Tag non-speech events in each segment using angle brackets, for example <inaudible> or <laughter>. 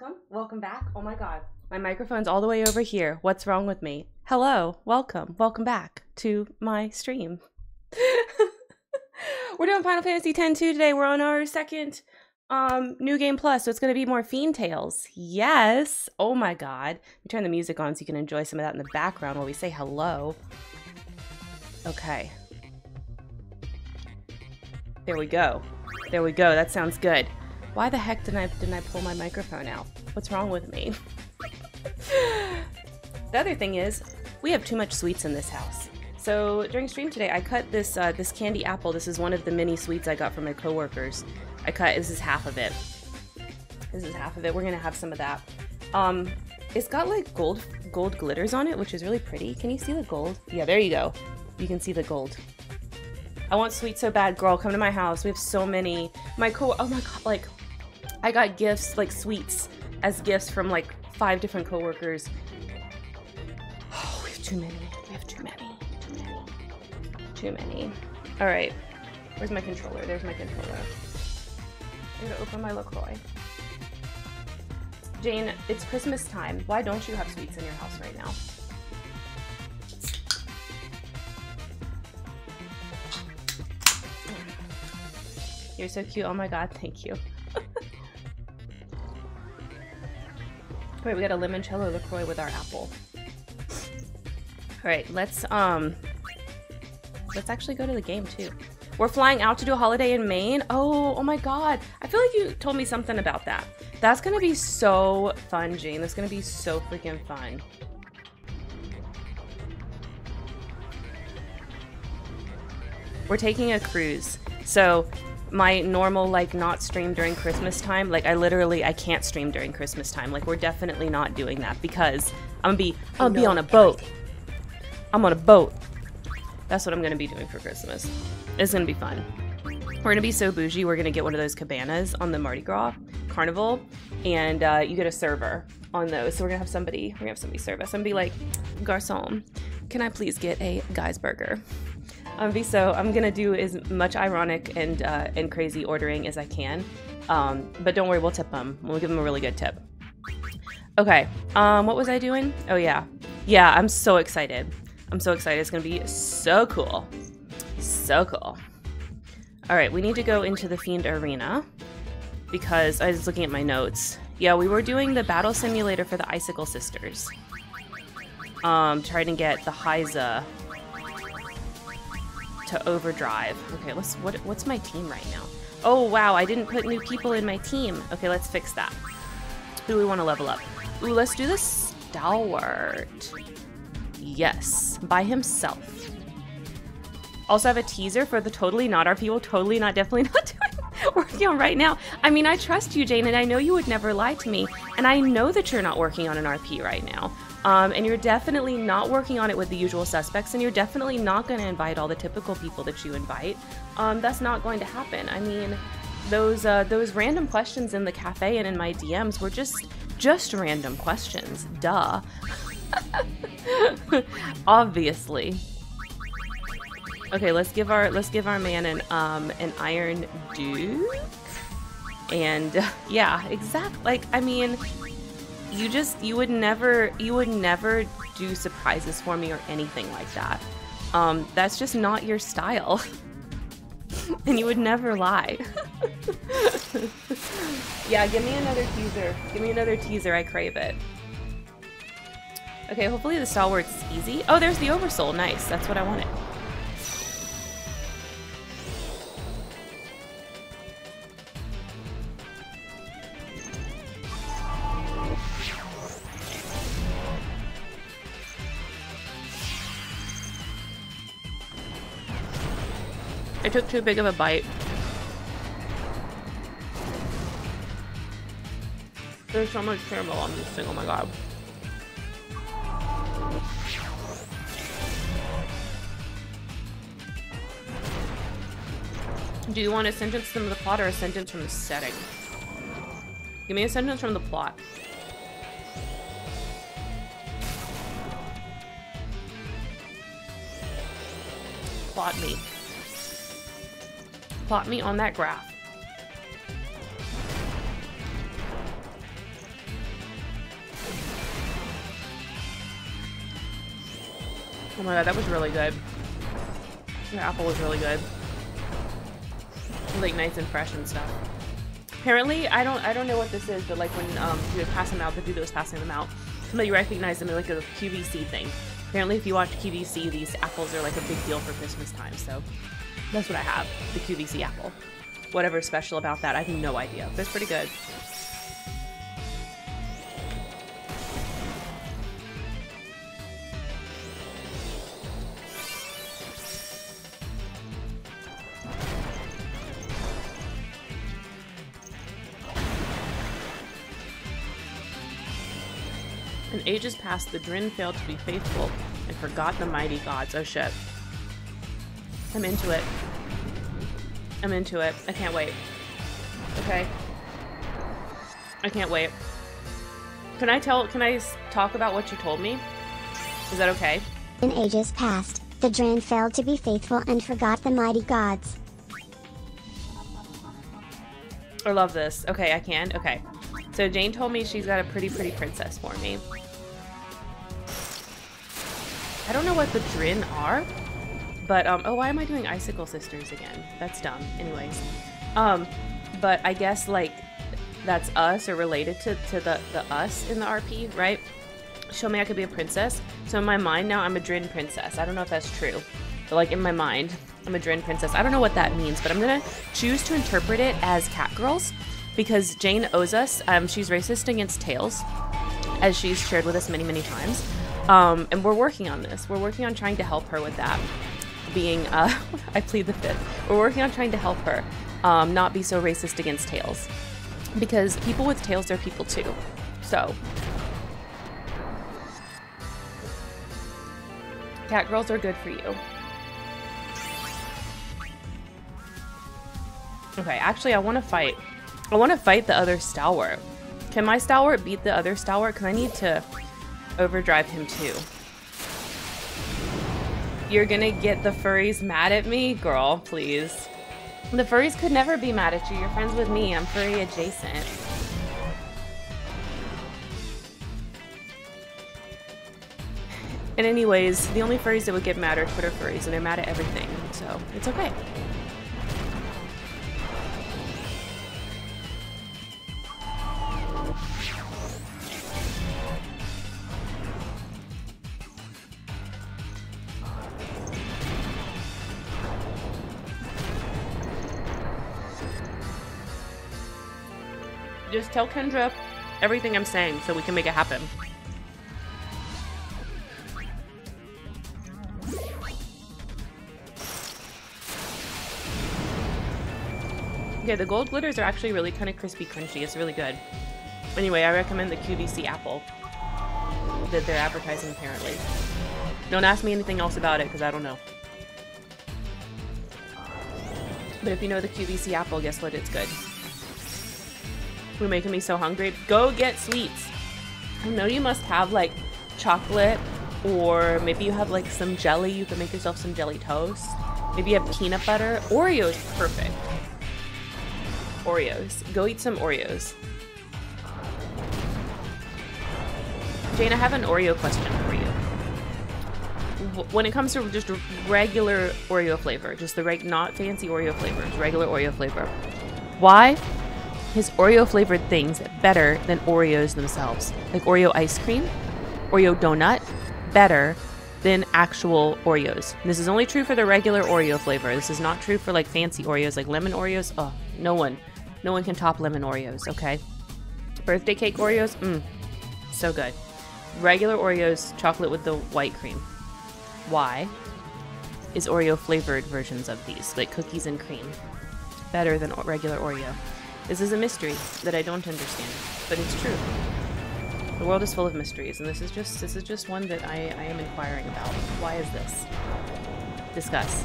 welcome. Welcome back. Oh my god. My microphone's all the way over here. What's wrong with me? Hello. Welcome. Welcome back to my stream. <laughs> We're doing Final Fantasy X-2 today. We're on our second um new game plus, so it's gonna be more Fiend Tales. Yes. Oh my god. Let me turn the music on so you can enjoy some of that in the background while we say hello. Okay. There we go. There we go. That sounds good. Why the heck didn't I didn't I pull my microphone out? What's wrong with me? <laughs> the other thing is, we have too much sweets in this house. So during stream today, I cut this uh, this candy apple. This is one of the mini sweets I got from my coworkers. I cut. This is half of it. This is half of it. We're gonna have some of that. Um, it's got like gold gold glitters on it, which is really pretty. Can you see the gold? Yeah, there you go. You can see the gold. I want sweets so bad, girl. Come to my house. We have so many. My co. Oh my god, like I got gifts like sweets as gifts from like five different coworkers. Oh, we have too many. We have too many. Too many. Too many. All right. Where's my controller? There's my controller. I'm gonna open my LaCroix. Jane, it's Christmas time. Why don't you have sweets in your house right now? You're so cute. Oh my god, thank you. <laughs> Wait, we got a limoncello LaCroix with our apple. Alright, let's um let's actually go to the game too. We're flying out to do a holiday in Maine. Oh, oh my god. I feel like you told me something about that. That's gonna be so fun, Jane. That's gonna be so freaking fun. We're taking a cruise. So my normal like not stream during Christmas time, like I literally I can't stream during Christmas time. Like we're definitely not doing that because I'm gonna be I'm gonna be on a boat. I'm on a boat. That's what I'm gonna be doing for Christmas. It's gonna be fun. We're gonna be so bougie. We're gonna get one of those cabanas on the Mardi Gras Carnival, and uh, you get a server on those. So we're gonna have somebody. We're gonna have somebody serve us and be like, "Garçon, can I please get a guy's burger?" Um, so I'm gonna do as much ironic and uh, and crazy ordering as I can. Um, but don't worry, we'll tip them. We'll give them a really good tip. Okay. Um, what was I doing? Oh yeah, yeah. I'm so excited. I'm so excited. It's gonna be so cool. So cool. All right, we need to go into the Fiend Arena because I was looking at my notes. Yeah, we were doing the battle simulator for the Icicle Sisters. Um, trying to get the Haizhe to overdrive. Okay, let's what what's my team right now? Oh wow, I didn't put new people in my team. Okay, let's fix that. Who do we want to level up? Ooh, let's do the stalwart. Yes, by himself. Also have a teaser for the totally not our people, totally not, definitely <laughs> not doing working on right now. I mean, I trust you, Jane, and I know you would never lie to me. And I know that you're not working on an RP right now. Um, and you're definitely not working on it with the usual suspects, and you're definitely not going to invite all the typical people that you invite. Um, that's not going to happen. I mean, those uh, those random questions in the cafe and in my DMs were just just random questions. Duh. <laughs> Obviously. Okay, let's give our let's give our man an um an iron duke. And <laughs> yeah, exact like I mean you just you would never you would never do surprises for me or anything like that. Um, that's just not your style. <laughs> and you would never lie. <laughs> yeah, give me another teaser. Give me another teaser. I crave it. Okay, hopefully the stalwart's easy. Oh, there's the oversoul. Nice. That's what I wanted. I took too big of a bite. There's so much caramel on this thing, oh my god. Do you want a sentence from the plot or a sentence from the setting? Give me a sentence from the plot. Plot me plot me on that graph. Oh my god, that was really good. The apple was really good. Like nice and fresh and stuff. Apparently, I don't I don't know what this is, but like when um you pass them out, the dude that was passing them out, somebody recognized them like a QVC thing. Apparently, if you watch QVC, these apples are like a big deal for Christmas time. So that's what I have, the QVC apple. Whatever's special about that, I have no idea. But it's pretty good. And ages past, the Drin failed to be faithful and forgot the mighty gods. Oh shit. I'm into it. I'm into it. I can't wait. Okay. I can't wait. Can I tell, can I talk about what you told me? Is that okay? In ages past, the Drin failed to be faithful and forgot the mighty gods. I love this. Okay, I can. Okay. So Jane told me she's got a pretty pretty princess for me. I don't know what the Drin are, but um oh why am I doing Icicle Sisters again? That's dumb. Anyways. Um but I guess like that's us or related to, to the, the us in the RP, right? Show me I could be a princess. So in my mind now I'm a Drin princess. I don't know if that's true. But like in my mind, I'm a Drin princess. I don't know what that means, but I'm gonna choose to interpret it as catgirls because Jane owes us. Um, she's racist against Tails, as she's shared with us many, many times. Um, and we're working on this. We're working on trying to help her with that. Being, uh, <laughs> I plead the fifth. We're working on trying to help her um, not be so racist against Tails. Because people with tails, they're people too. So. Cat girls are good for you. Okay, actually, I want to fight. I want to fight the other stalwart. Can my stalwart beat the other stalwart? Because I need to overdrive him too. You're gonna get the furries mad at me? Girl, please. The furries could never be mad at you. You're friends with me. I'm furry adjacent. And anyways, the only furries that would get mad are Twitter furries, and they're mad at everything. So, it's okay. Tell Kendra everything I'm saying so we can make it happen. Okay, the gold glitters are actually really kind of crispy crunchy. It's really good. Anyway, I recommend the QVC apple that they're advertising apparently. Don't ask me anything else about it because I don't know. But if you know the QVC apple, guess what? It's good. You're making me so hungry. Go get sweets. I know you must have like chocolate or maybe you have like some jelly. You can make yourself some jelly toast. Maybe you have peanut butter. Oreos, perfect. Oreos. Go eat some Oreos. Jane, I have an Oreo question for you. When it comes to just regular Oreo flavor, just the right, not fancy Oreo flavors, regular Oreo flavor, why his Oreo flavored things better than Oreos themselves. Like Oreo ice cream, Oreo donut, better than actual Oreos. And this is only true for the regular Oreo flavor. This is not true for like fancy Oreos, like lemon Oreos. Oh, no one, no one can top lemon Oreos, okay? Birthday cake Oreos, mmm, so good. Regular Oreos, chocolate with the white cream. Why is Oreo flavored versions of these, like cookies and cream, better than regular Oreo? This is a mystery that I don't understand, but it's true. The world is full of mysteries, and this is just this is just one that I, I am inquiring about. Why is this? Discuss.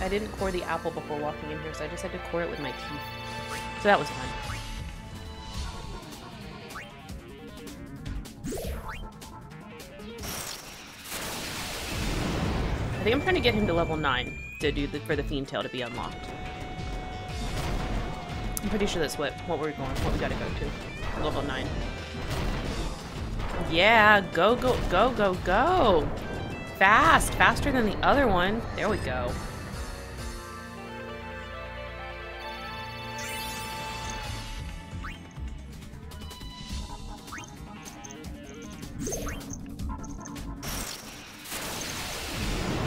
I didn't core the apple before walking in here, so I just had to core it with my teeth. So that was fun. I think I'm trying to get him to level 9 to do the, for the Fiend Tail to be unlocked. I'm pretty sure that's what what we're going, what we gotta go to. Level nine. Yeah, go, go, go, go, go. Fast, faster than the other one. There we go.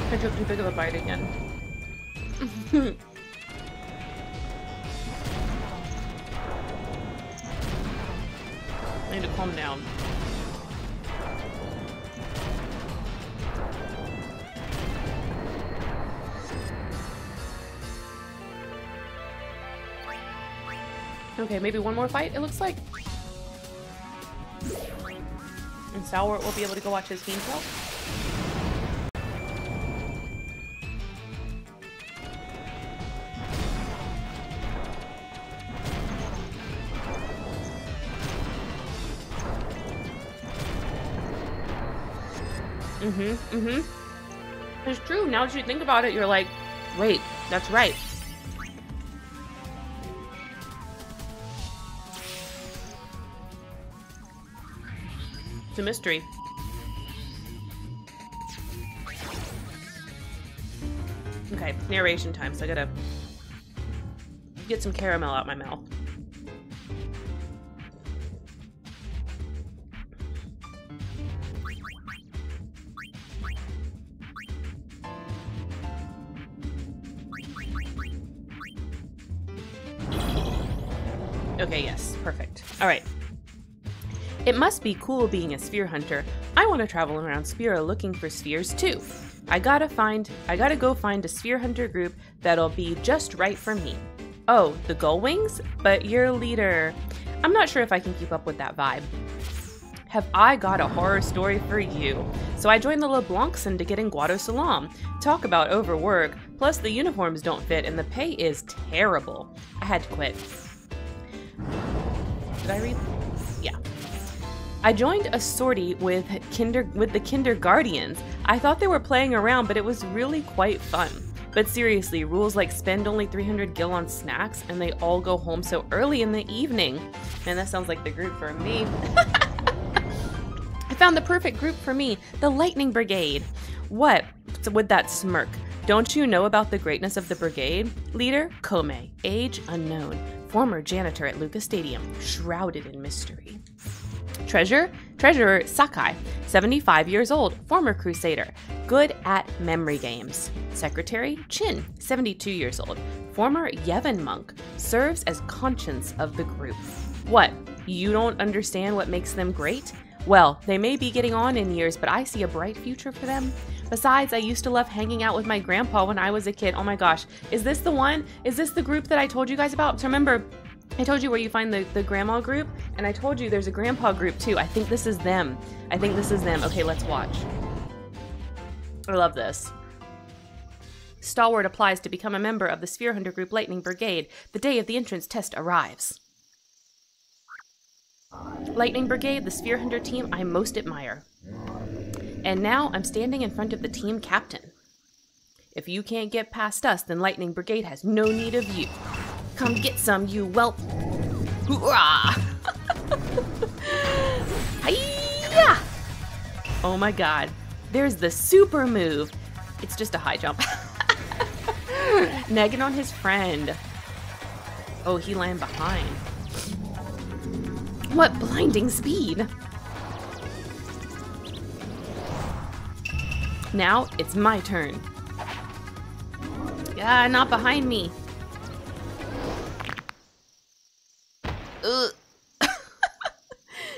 I took too big of a bite again. <laughs> I need to calm down. Okay, maybe one more fight, it looks like. And Stalwart will be able to go watch his game show. Mm-hmm, mm-hmm. It's true. Now that you think about it, you're like, wait, that's right. It's a mystery. Okay, narration time, so I gotta get some caramel out my mouth. It must be cool being a sphere hunter. I want to travel around Spira looking for spheres too. I gotta find, I gotta go find a sphere hunter group that'll be just right for me. Oh, the Gull Wings? But your leader. I'm not sure if I can keep up with that vibe. Have I got a horror story for you? So I joined the LeBlancson to get in Guado Salam. Talk about overwork, plus the uniforms don't fit and the pay is terrible. I had to quit. Did I read? I joined a sortie with kinder with the Kinderguardians. I thought they were playing around, but it was really quite fun. But seriously, rules like spend only 300 gil on snacks and they all go home so early in the evening. Man, that sounds like the group for me. <laughs> I found the perfect group for me, the Lightning Brigade. What? With that smirk. Don't you know about the greatness of the brigade? Leader, Kome. Age, unknown. Former janitor at Luca Stadium, shrouded in mystery. Treasure? Treasurer Sakai, 75 years old, former crusader, good at memory games. Secretary Chin, 72 years old, former Yevon monk, serves as conscience of the group. What? You don't understand what makes them great? Well, they may be getting on in years, but I see a bright future for them. Besides, I used to love hanging out with my grandpa when I was a kid. Oh my gosh, is this the one? Is this the group that I told you guys about? So remember, I told you where you find the, the grandma group, and I told you there's a grandpa group too. I think this is them. I think this is them. Okay, let's watch. I love this. Stalwart applies to become a member of the Sphere Hunter Group Lightning Brigade. The day of the entrance test arrives. Lightning Brigade, the Sphere Hunter team I most admire. And now I'm standing in front of the team captain. If you can't get past us, then Lightning Brigade has no need of you. Come get some, you whelp. Hoorah! <laughs> Hiya! Oh my god. There's the super move. It's just a high jump. <laughs> Negging on his friend. Oh, he landed behind. What blinding speed! Now it's my turn. Yeah, not behind me. Ugh. <laughs>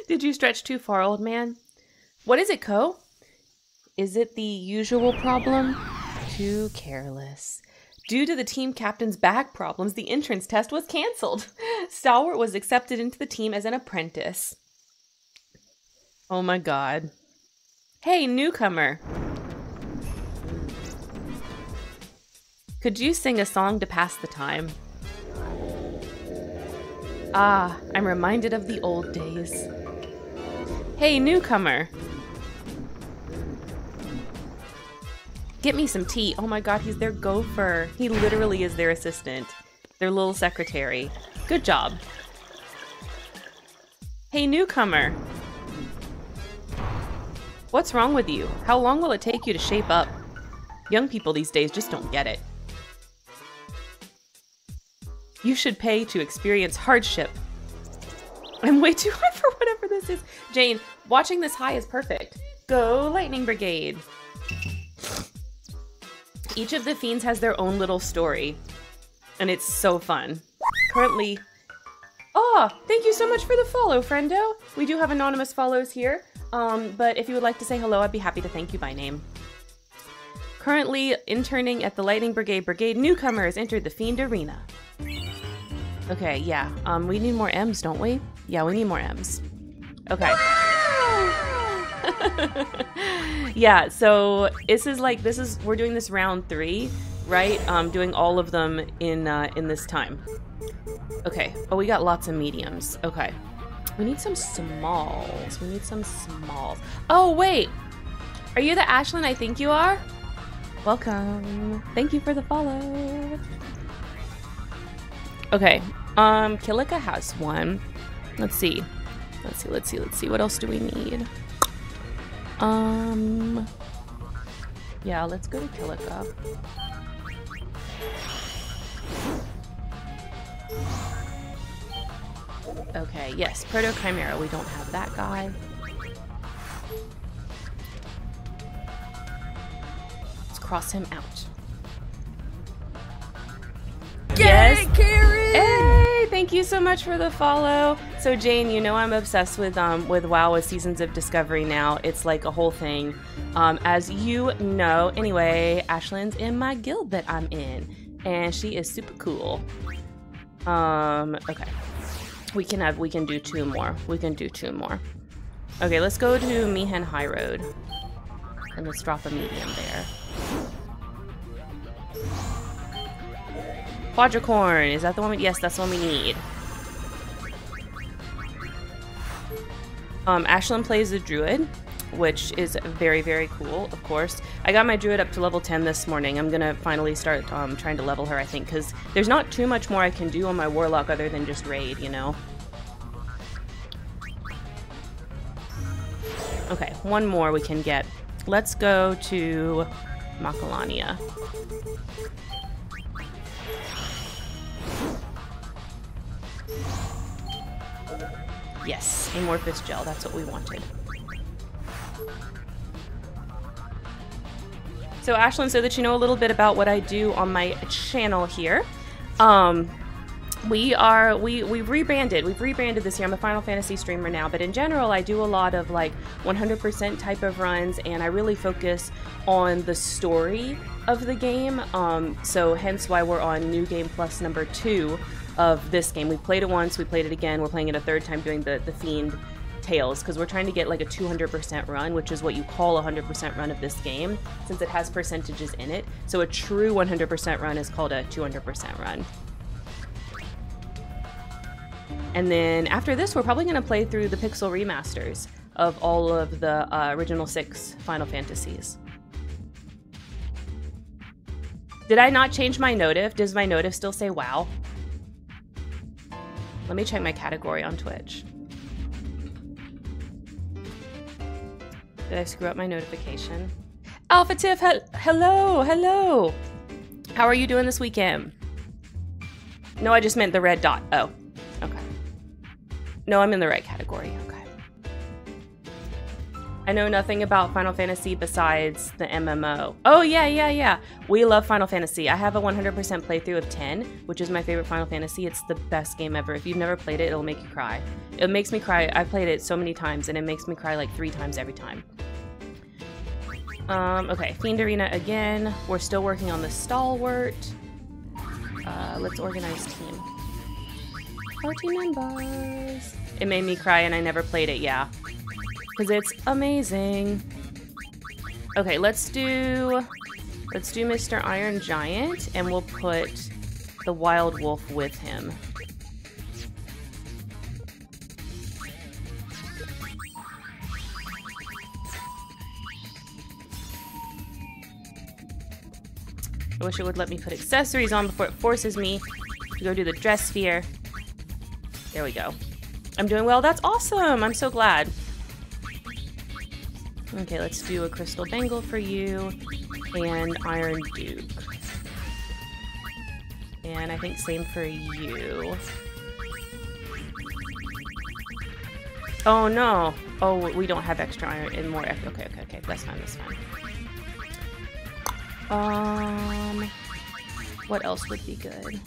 Did you stretch too far, old man? What is it, Ko? Is it the usual problem? Too careless. Due to the team captain's back problems, the entrance test was canceled. <laughs> Stalwart was accepted into the team as an apprentice. Oh my god. Hey, newcomer. Could you sing a song to pass the time? Ah, I'm reminded of the old days. Hey, newcomer. Get me some tea. Oh my god, he's their gopher. He literally is their assistant. Their little secretary. Good job. Hey, newcomer. What's wrong with you? How long will it take you to shape up? Young people these days just don't get it. You should pay to experience hardship. I'm way too <laughs> high for whatever this is. Jane, watching this high is perfect. Go, Lightning Brigade. Each of the fiends has their own little story, and it's so fun. Currently, oh, thank you so much for the follow, friendo. We do have anonymous follows here, um, but if you would like to say hello, I'd be happy to thank you by name. Currently interning at the Lightning Brigade Brigade, newcomers entered the Fiend Arena. Okay, yeah, um, we need more M's, don't we? Yeah, we need more M's. Okay. <laughs> yeah, so this is like this is we're doing this round three, right? Um, doing all of them in uh, in this time. Okay. Oh, we got lots of mediums. Okay. We need some smalls. We need some smalls. Oh wait, are you the Ashlyn I think you are? Welcome. Thank you for the follow. Okay. Um, Kilika has one. Let's see. Let's see, let's see, let's see. What else do we need? Um, yeah, let's go to Kilika. Okay, yes, Proto Chimera. We don't have that guy. Let's cross him out. Yes, Karen. Hey, thank you so much for the follow. So Jane, you know I'm obsessed with um with WoW with Seasons of Discovery now. It's like a whole thing. Um, as you know, anyway, Ashlyn's in my guild that I'm in, and she is super cool. Um, okay. We can have we can do two more. We can do two more. Okay, let's go to Mi'ihen High Road. And let's drop a medium there. Quadricorn, is that the one? We, yes, that's the one we need. Um, Ashlyn plays the Druid, which is very, very cool, of course. I got my Druid up to level 10 this morning. I'm gonna finally start um, trying to level her, I think, because there's not too much more I can do on my Warlock other than just raid, you know? Okay, one more we can get. Let's go to Macalania. Yes, Amorphous Gel, that's what we wanted. So Ashlyn, so that you know a little bit about what I do on my channel here. Um, we are we we've rebranded we've rebranded this year i'm a final fantasy streamer now but in general i do a lot of like 100% type of runs and i really focus on the story of the game um, so hence why we're on new game plus number two of this game we played it once we played it again we're playing it a third time doing the the fiend tales because we're trying to get like a 200% run which is what you call a 100% run of this game since it has percentages in it so a true 100% run is called a 200% run and then after this, we're probably going to play through the Pixel remasters of all of the uh, original six Final Fantasies. Did I not change my notif? Does my notif still say wow? Let me check my category on Twitch. Did I screw up my notification? Alpha Tiff, he hello, hello. How are you doing this weekend? No, I just meant the red dot. Oh, okay. No, I'm in the right category. I know nothing about Final Fantasy besides the MMO. Oh, yeah, yeah, yeah. We love Final Fantasy. I have a 100% playthrough of 10, which is my favorite Final Fantasy. It's the best game ever. If you've never played it, it'll make you cry. It makes me cry. I've played it so many times, and it makes me cry like three times every time. Um, okay, Fiend Arena again. We're still working on the Stalwart. Uh, let's organize team. Party members. It made me cry and I never played it, yeah. Because it's amazing. Okay, let's do... Let's do Mr. Iron Giant, and we'll put the Wild Wolf with him. I wish it would let me put accessories on before it forces me to go do the dress sphere. There we go. I'm doing well. That's awesome. I'm so glad. Okay, let's do a crystal bangle for you and iron duke. And I think same for you. Oh no. Oh, we don't have extra iron and more. Okay, okay, okay. That's fine. That's fine. Um, what else would be good?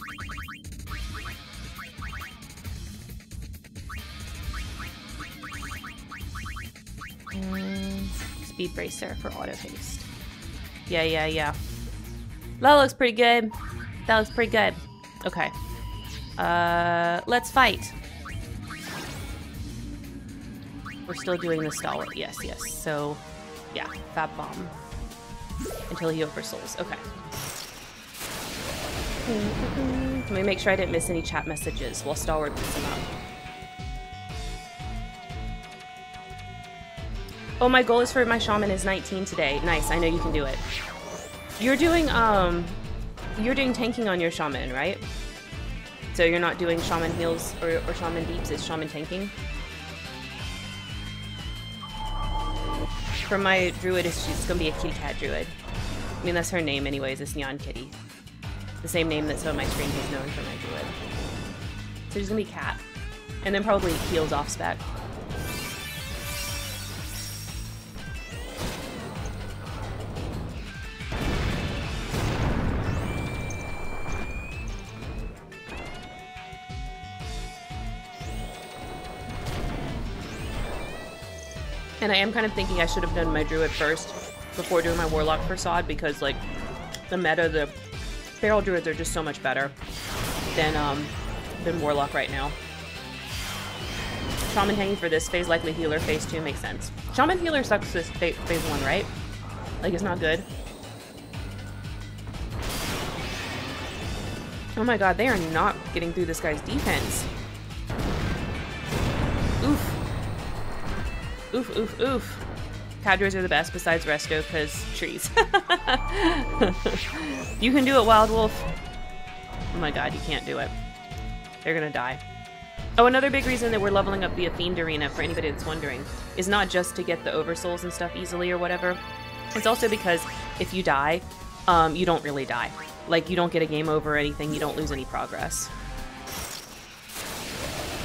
Mm, speed bracer for auto haste. Yeah, yeah, yeah. That looks pretty good. That looks pretty good. Okay. Uh, let's fight. We're still doing the stalwart. Yes, yes. So, yeah, Fab Bomb. Until he oversouls. Okay. Let me make sure I didn't miss any chat messages while Stalwart beats him up. Oh, my goal is for my shaman is 19 today. Nice, I know you can do it. You're doing, um, you're doing tanking on your shaman, right? So you're not doing shaman heals or, or shaman deeps, it's shaman tanking? For my druid, it's, she's gonna be a kitty cat druid. I mean, that's her name anyways, it's Nyan Kitty. The same name that some of my stream has known for my druid. So she's gonna be cat. And then probably heals off spec. And I am kind of thinking I should have done my druid first before doing my warlock Sod because like the meta, the feral druids are just so much better than um than warlock right now. Shaman hanging for this phase, likely healer phase two makes sense. Shaman healer sucks this phase one, right? Like it's not good. Oh my god, they are not getting through this guy's defense. Oof, oof, oof. Cadres are the best besides Resto because trees. <laughs> you can do it, Wild Wolf. Oh my god, you can't do it. They're gonna die. Oh, another big reason that we're leveling up the Fiend Arena, for anybody that's wondering, is not just to get the Oversouls and stuff easily or whatever. It's also because if you die, um, you don't really die. Like, you don't get a game over or anything, you don't lose any progress.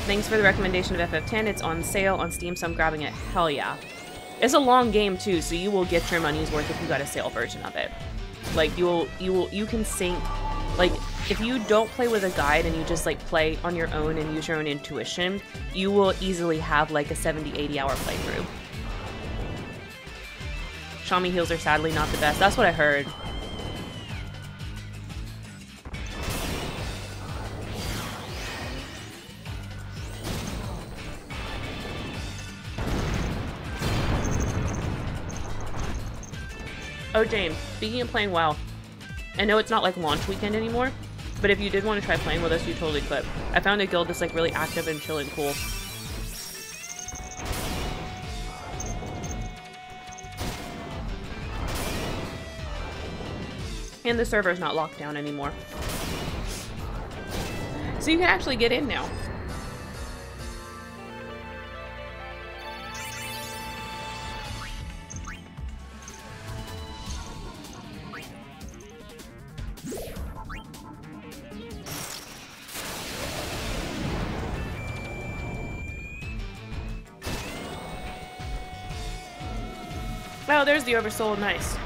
Thanks for the recommendation of FF10. It's on sale on Steam, so I'm grabbing it. Hell yeah. It's a long game too, so you will get your money's worth if you got a sale version of it. Like you will you will you can sync like if you don't play with a guide and you just like play on your own and use your own intuition, you will easily have like a 70 80 hour playthrough. Shami heals are sadly not the best. That's what I heard. Oh, James, speaking of playing WoW, I know it's not like launch weekend anymore, but if you did want to try playing with us, you totally could. I found a guild that's like really active and chill and cool. And the server's not locked down anymore. So you can actually get in now. Oh, there's the oversoul. Nice.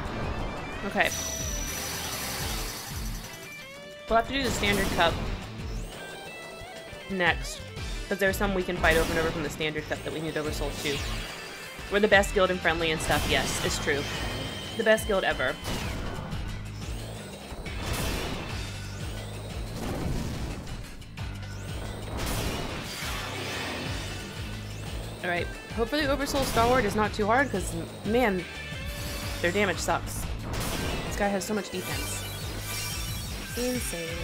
Okay. We'll have to do the standard cup next. Because there's some we can fight over and over from the standard cup that we need oversouls too. We're the best guild and friendly and stuff. Yes, it's true. The best guild ever. Alright, hopefully Oversoul Stalwart is not too hard, because, man, their damage sucks. This guy has so much defense. Insane.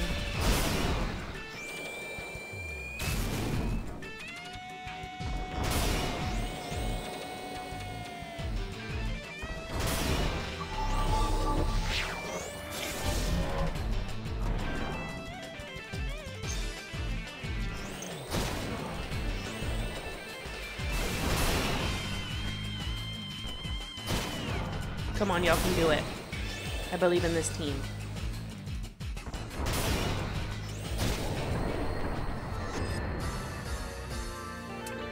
Come on, y'all can do it. I believe in this team.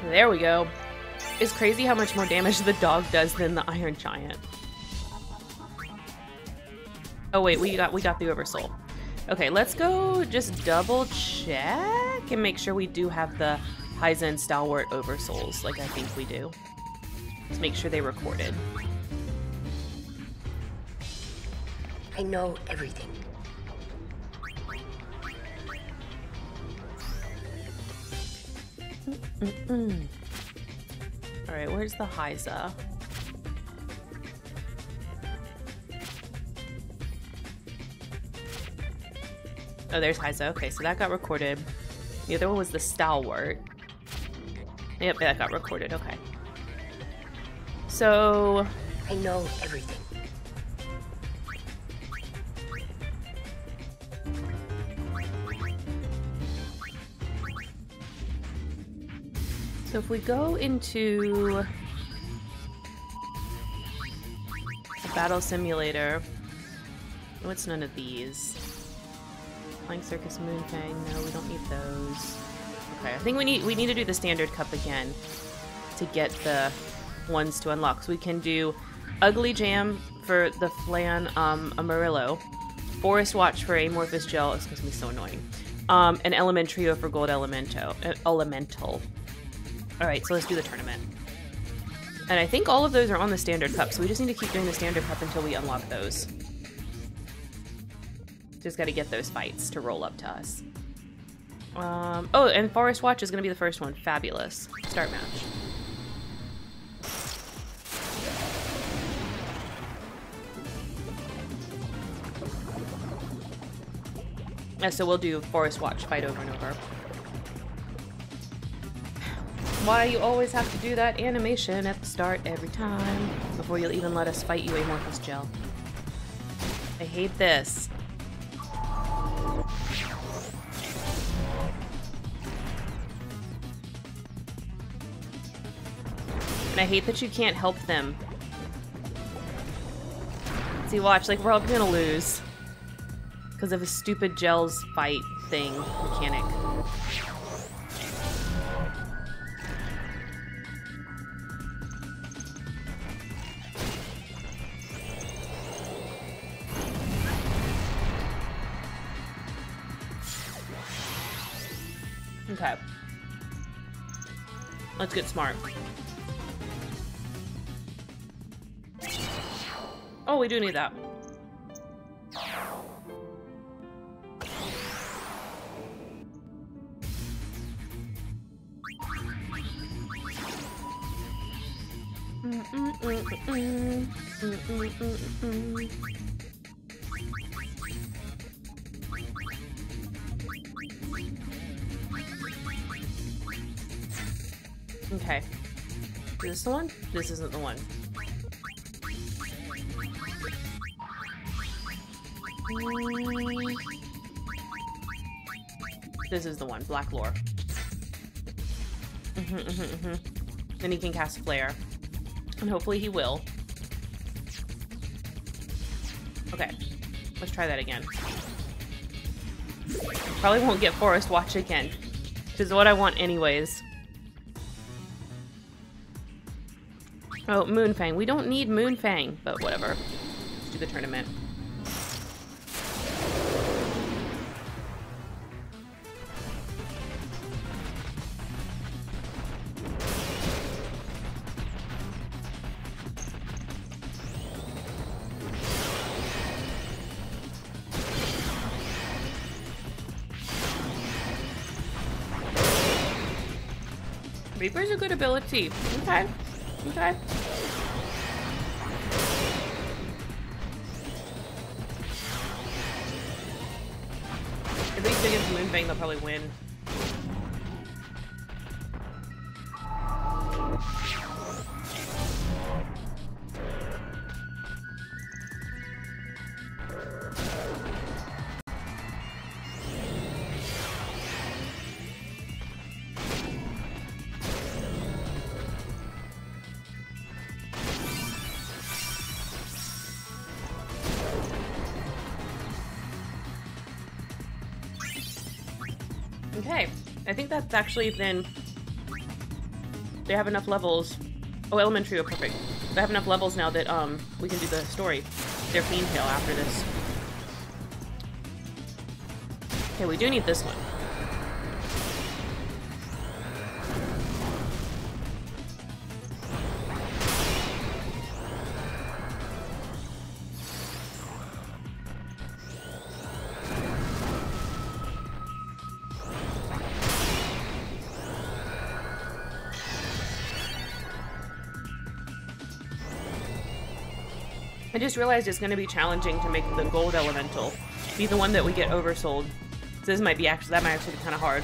There we go. It's crazy how much more damage the dog does than the Iron Giant. Oh wait, we got we got the Oversoul. Okay, let's go just double check and make sure we do have the Hyzen Stalwart Oversouls, like I think we do. Let's make sure they recorded. I know everything. Alright, where's the Haizhe? Oh, there's Haizhe. Okay, so that got recorded. The other one was the Stalwart. Yep, that got recorded. Okay. So, I know everything. So if we go into the battle simulator, what's none of these? Flying Circus Moonfang, no, we don't need those. Okay, I think we need we need to do the standard cup again to get the ones to unlock. So we can do Ugly Jam for the Flan um, Amarillo, Forest Watch for Amorphous Gel, it's gonna be so annoying, um, and Element Trio for Gold Elemento, uh, Elemental. Alright, so let's do the tournament. And I think all of those are on the standard cup, so we just need to keep doing the standard cup until we unlock those. Just gotta get those fights to roll up to us. Um, oh, and Forest Watch is gonna be the first one. Fabulous. Start match. So we'll do Forest Watch fight over and over. Why you always have to do that animation at the start every time before you'll even let us fight you Amorphous Gel. I hate this. And I hate that you can't help them. See, watch, like, we're all gonna lose. Because of a stupid gels fight thing mechanic. Okay. Let's get smart. Oh, we do need that. Okay. Is this the one? This isn't the one. This is the one, Black Lore. Mm-hmm, mm-hmm, mm-hmm. Then he can cast Flare. And hopefully he will. Okay. Let's try that again. Probably won't get Forest Watch again. Which is what I want anyways. Oh, Moonfang. We don't need Moonfang, but whatever. Let's do the tournament. Reaper's a good ability. Okay. Okay. At least against Moonfang, they'll probably win. That's actually then. They have enough levels. Oh, elementary, oh, perfect. They have enough levels now that um we can do the story. Their Fiend Tale after this. Okay, we do need this one. Just realized it's going to be challenging to make the gold elemental be the one that we get Oversoul. So this might be actually that might actually be kind of hard.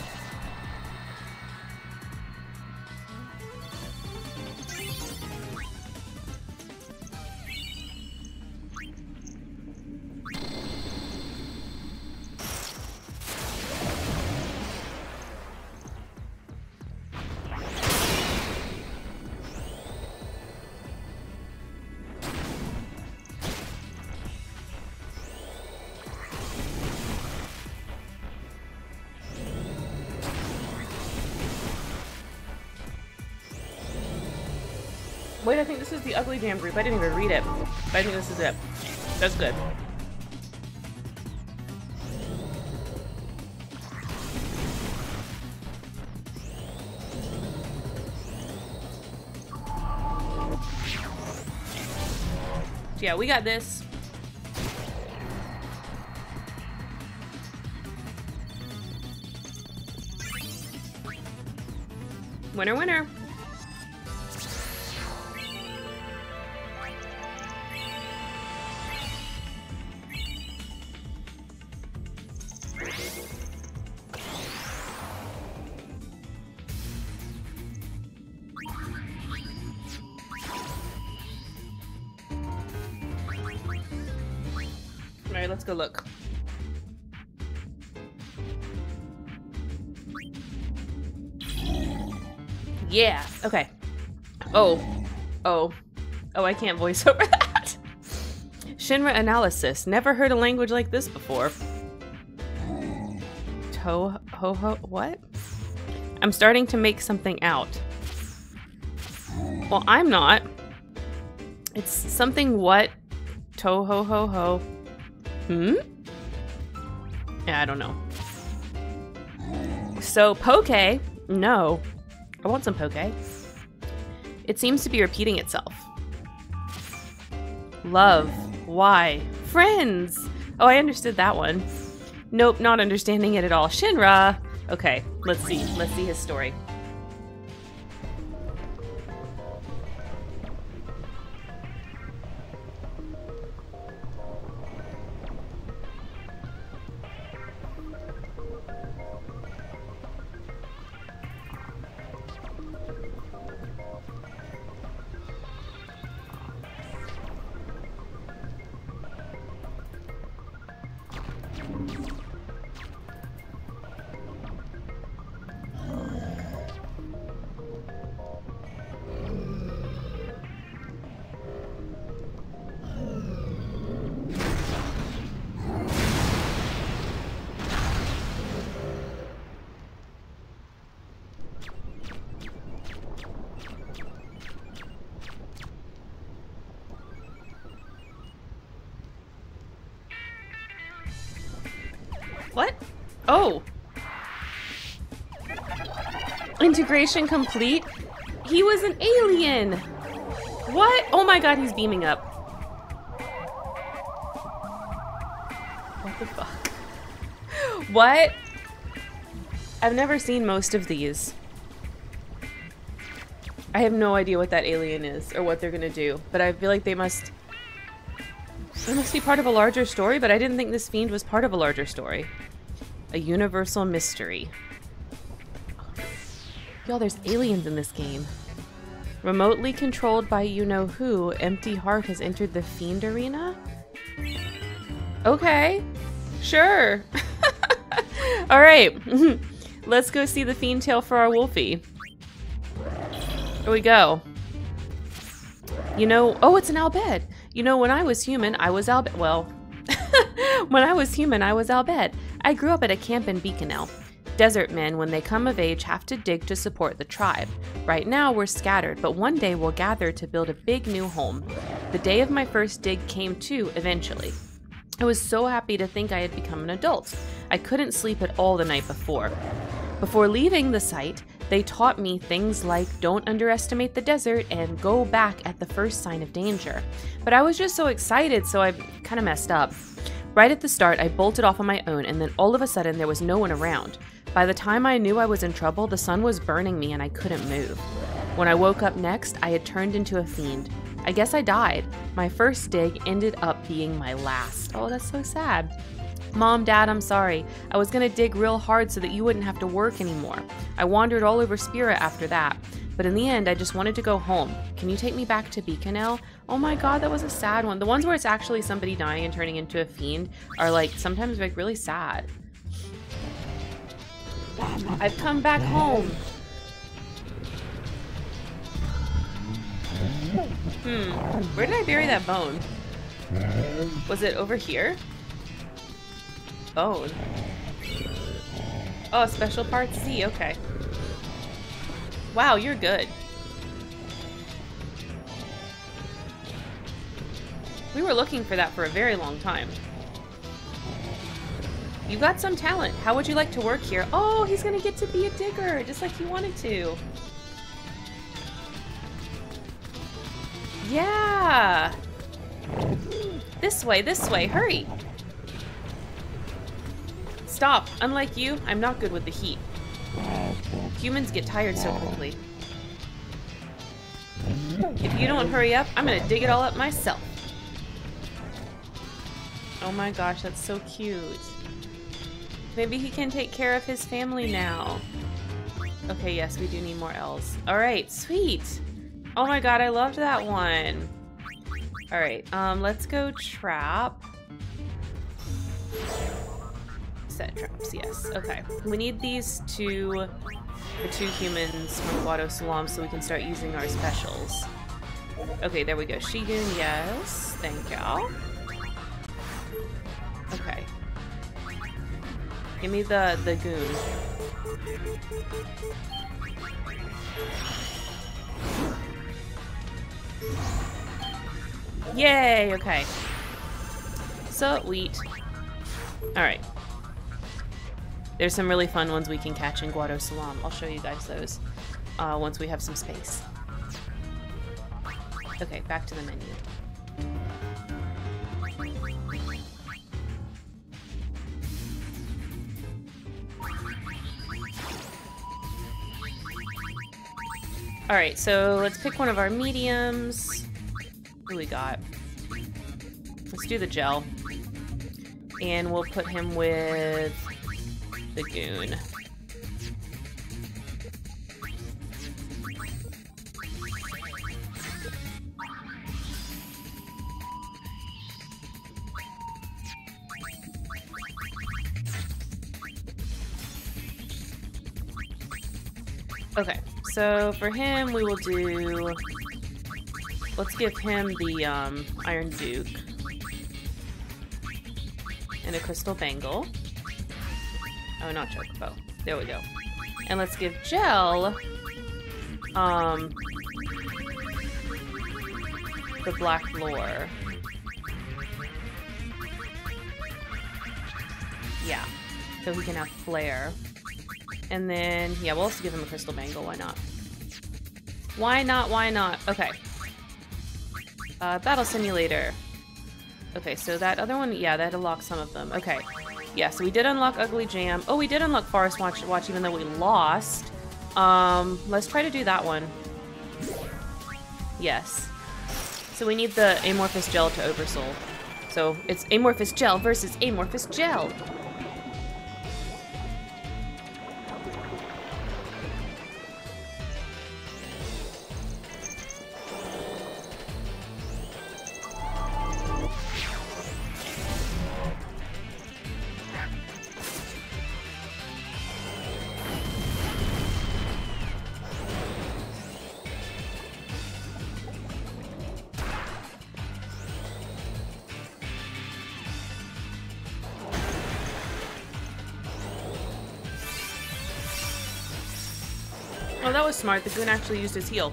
Is Jam group. I didn't even read it. But I think this is it. That's good. Yeah, we got this. Winner, winner. Oh. Oh. Oh, I can't voice <laughs> over that. Shinra analysis. Never heard a language like this before. To ho ho what? I'm starting to make something out. Well, I'm not. It's something what? To ho ho ho. Hmm? Yeah, I don't know. So, poke? No. I want some poke. It seems to be repeating itself. Love. Why? Friends! Oh, I understood that one. Nope, not understanding it at all. Shinra! Okay, let's see. Let's see his story. Integration complete? He was an alien! What? Oh my god, he's beaming up. What the fuck? What? I've never seen most of these. I have no idea what that alien is or what they're gonna do, but I feel like they must it must be part of a larger story, but I didn't think this fiend was part of a larger story. A universal mystery. Y'all, there's aliens in this game. Remotely controlled by you know who, Empty Heart has entered the fiend arena? Okay. Sure. <laughs> Alright. <laughs> Let's go see the fiend tale for our Wolfie. Here we go. You know, oh, it's an Al Bhed. You know, when I was human, I was Al Bhed. Well, <laughs> when I was human, I was Al Bhed. I grew up at a camp in Bikanel. Desert men, when they come of age, have to dig to support the tribe. Right now, we're scattered, but one day we'll gather to build a big new home. The day of my first dig came too, eventually. I was so happy to think I had become an adult. I couldn't sleep at all the night before. Before leaving the site, they taught me things like don't underestimate the desert and go back at the first sign of danger. But I was just so excited, so I kind of messed up. Right at the start, I bolted off on my own, and then all of a sudden, there was no one around. By the time I knew I was in trouble, the sun was burning me and I couldn't move. When I woke up next, I had turned into a fiend. I guess I died. My first dig ended up being my last. Oh, that's so sad. Mom, Dad, I'm sorry. I was gonna dig real hard so that you wouldn't have to work anymore. I wandered all over Spira after that, but in the end, I just wanted to go home. Can you take me back to Bikanel? Oh my god, that was a sad one. The ones where it's actually somebody dying and turning into a fiend are like sometimes like really sad. I've come back home. Hmm. Where did I bury that bone? Was it over here? Bone. Oh, special parts Z. Okay. Wow, you're good. We were looking for that for a very long time. You got some talent. How would you like to work here? Oh, he's gonna get to be a digger, just like he wanted to. Yeah! This way, this way, hurry! Stop. Unlike you, I'm not good with the heat. Humans get tired so quickly. If you don't hurry up, I'm gonna dig it all up myself. Oh my gosh, that's so cute. Maybe he can take care of his family now. Okay, yes, we do need more L's. Alright, sweet! Oh my god, I loved that one. Alright, um, let's go trap. Set traps, yes. Okay. We need these two, the two humans from Guado Salam so we can start using our specials. Okay, there we go. She-Goon, yes. Thank y'all. Okay. Give me the, the goon. Yay, okay. Sweet. Alright. There's some really fun ones we can catch in Guado Salam. I'll show you guys those uh, once we have some space. Okay, back to the menu. Alright, so let's pick one of our mediums. Who we got? Let's do the gel. And we'll put him with the goon. Okay, so for him we will do... Let's give him the um, Iron Duke. And a Crystal Bangle. Oh, not Chocobo. There we go. And let's give Gel... Um... The Black Lore. Yeah. So he can have Flare. And then, yeah, we'll also give him a Crystal Bangle. Why not? Why not? Why not? Okay. Uh, Battle Simulator. Okay, so that other one, yeah, that unlocked some of them. Okay. Yeah, so we did unlock Ugly Jam. Oh, we did unlock Forest Watch, Watch even though we lost. Um, let's try to do that one. Yes. So we need the Amorphous Gel to Oversoul. So it's Amorphous Gel versus Amorphous Gel. Smart. The goon actually used his heal.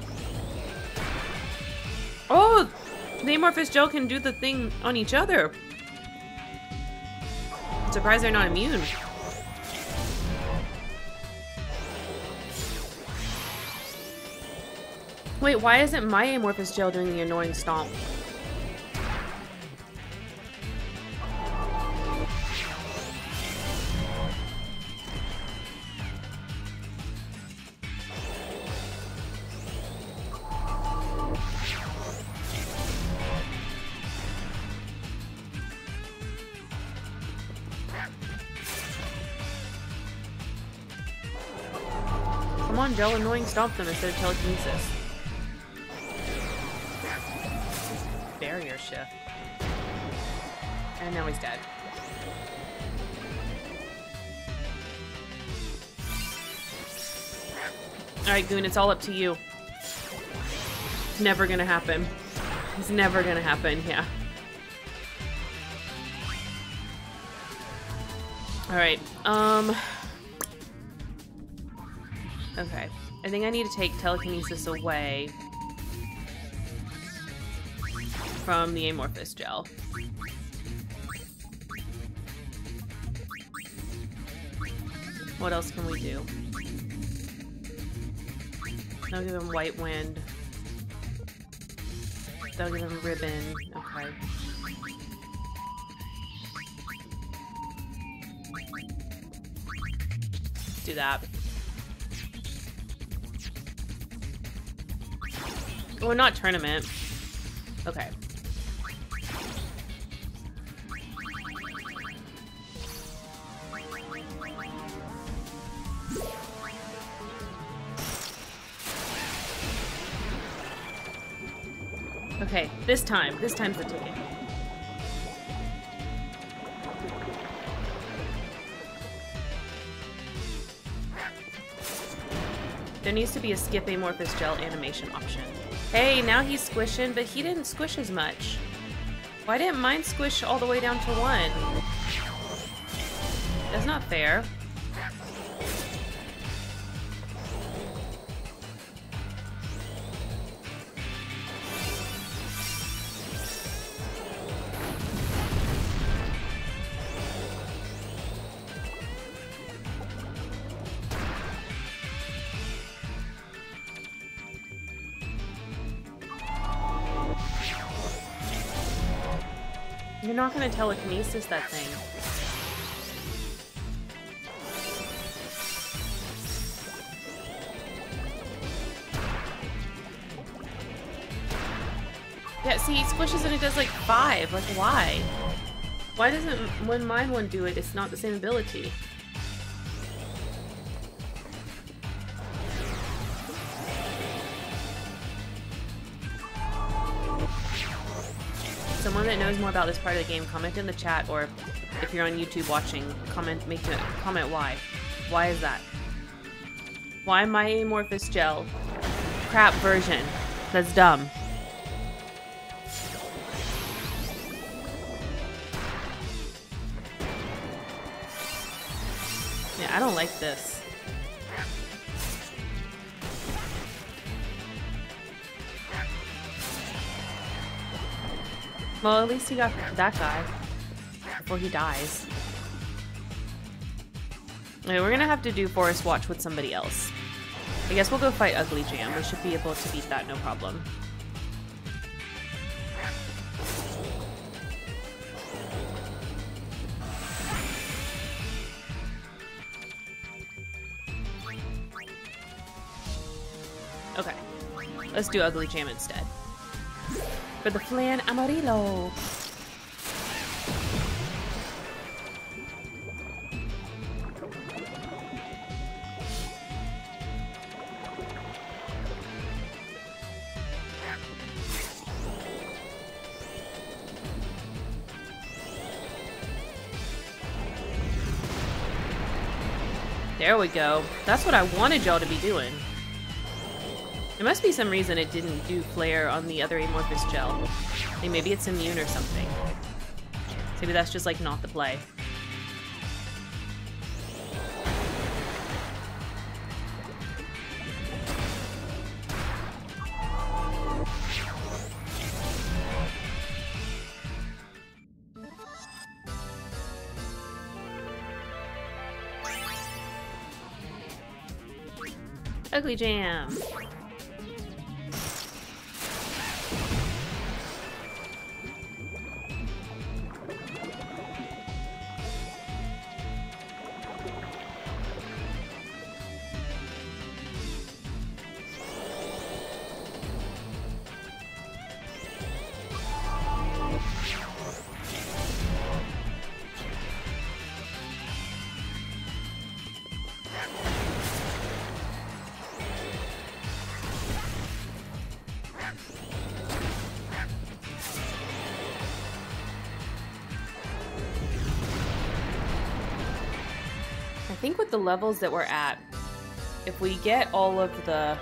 Oh! The Amorphous Gel can do the thing on each other. I'm surprised they're not immune. Wait, why isn't my Amorphous Gel doing the annoying stomp? Stomp them instead of telekinesis. Barrier shift. And now he's dead. Alright, Goon, it's all up to you. It's never gonna happen. It's never gonna happen, yeah. Alright, um... I think I need to take telekinesis away from the amorphous gel. What else can we do? I'll give him white wind. They'll give him ribbon. Okay. Do that. Well, not tournament. Okay. Okay, this time. This time's the ticket. There needs to be a skip amorphous gel animation option. Hey, now he's squishing, but he didn't squish as much. Why didn't mine squish all the way down to one? That's not fair. Not gonna telekinesis that thing. Yeah, see, he squishes and it does like five. Like, why? Why doesn't when mine one do it? It's not the same ability. That knows more about this part of the game, comment in the chat, or if you're on YouTube watching, comment, make a comment why. Why is that? Why my amorphous gel? Crap version. That's dumb. Yeah, I don't like this. Well, at least he got that guy before he dies. Okay, we're gonna have to do Forest Watch with somebody else. I guess we'll go fight Ugly Jam. We should be able to beat that no problem. Okay. Let's do Ugly Jam instead. For the Flan Amarillo. There we go. That's what I wanted y'all to be doing. There must be some reason it didn't do flare on the other amorphous gel. Like maybe it's immune or something. Maybe that's just like not the play. Ugly Jam. I think with the levels that we're at, if we get all of the...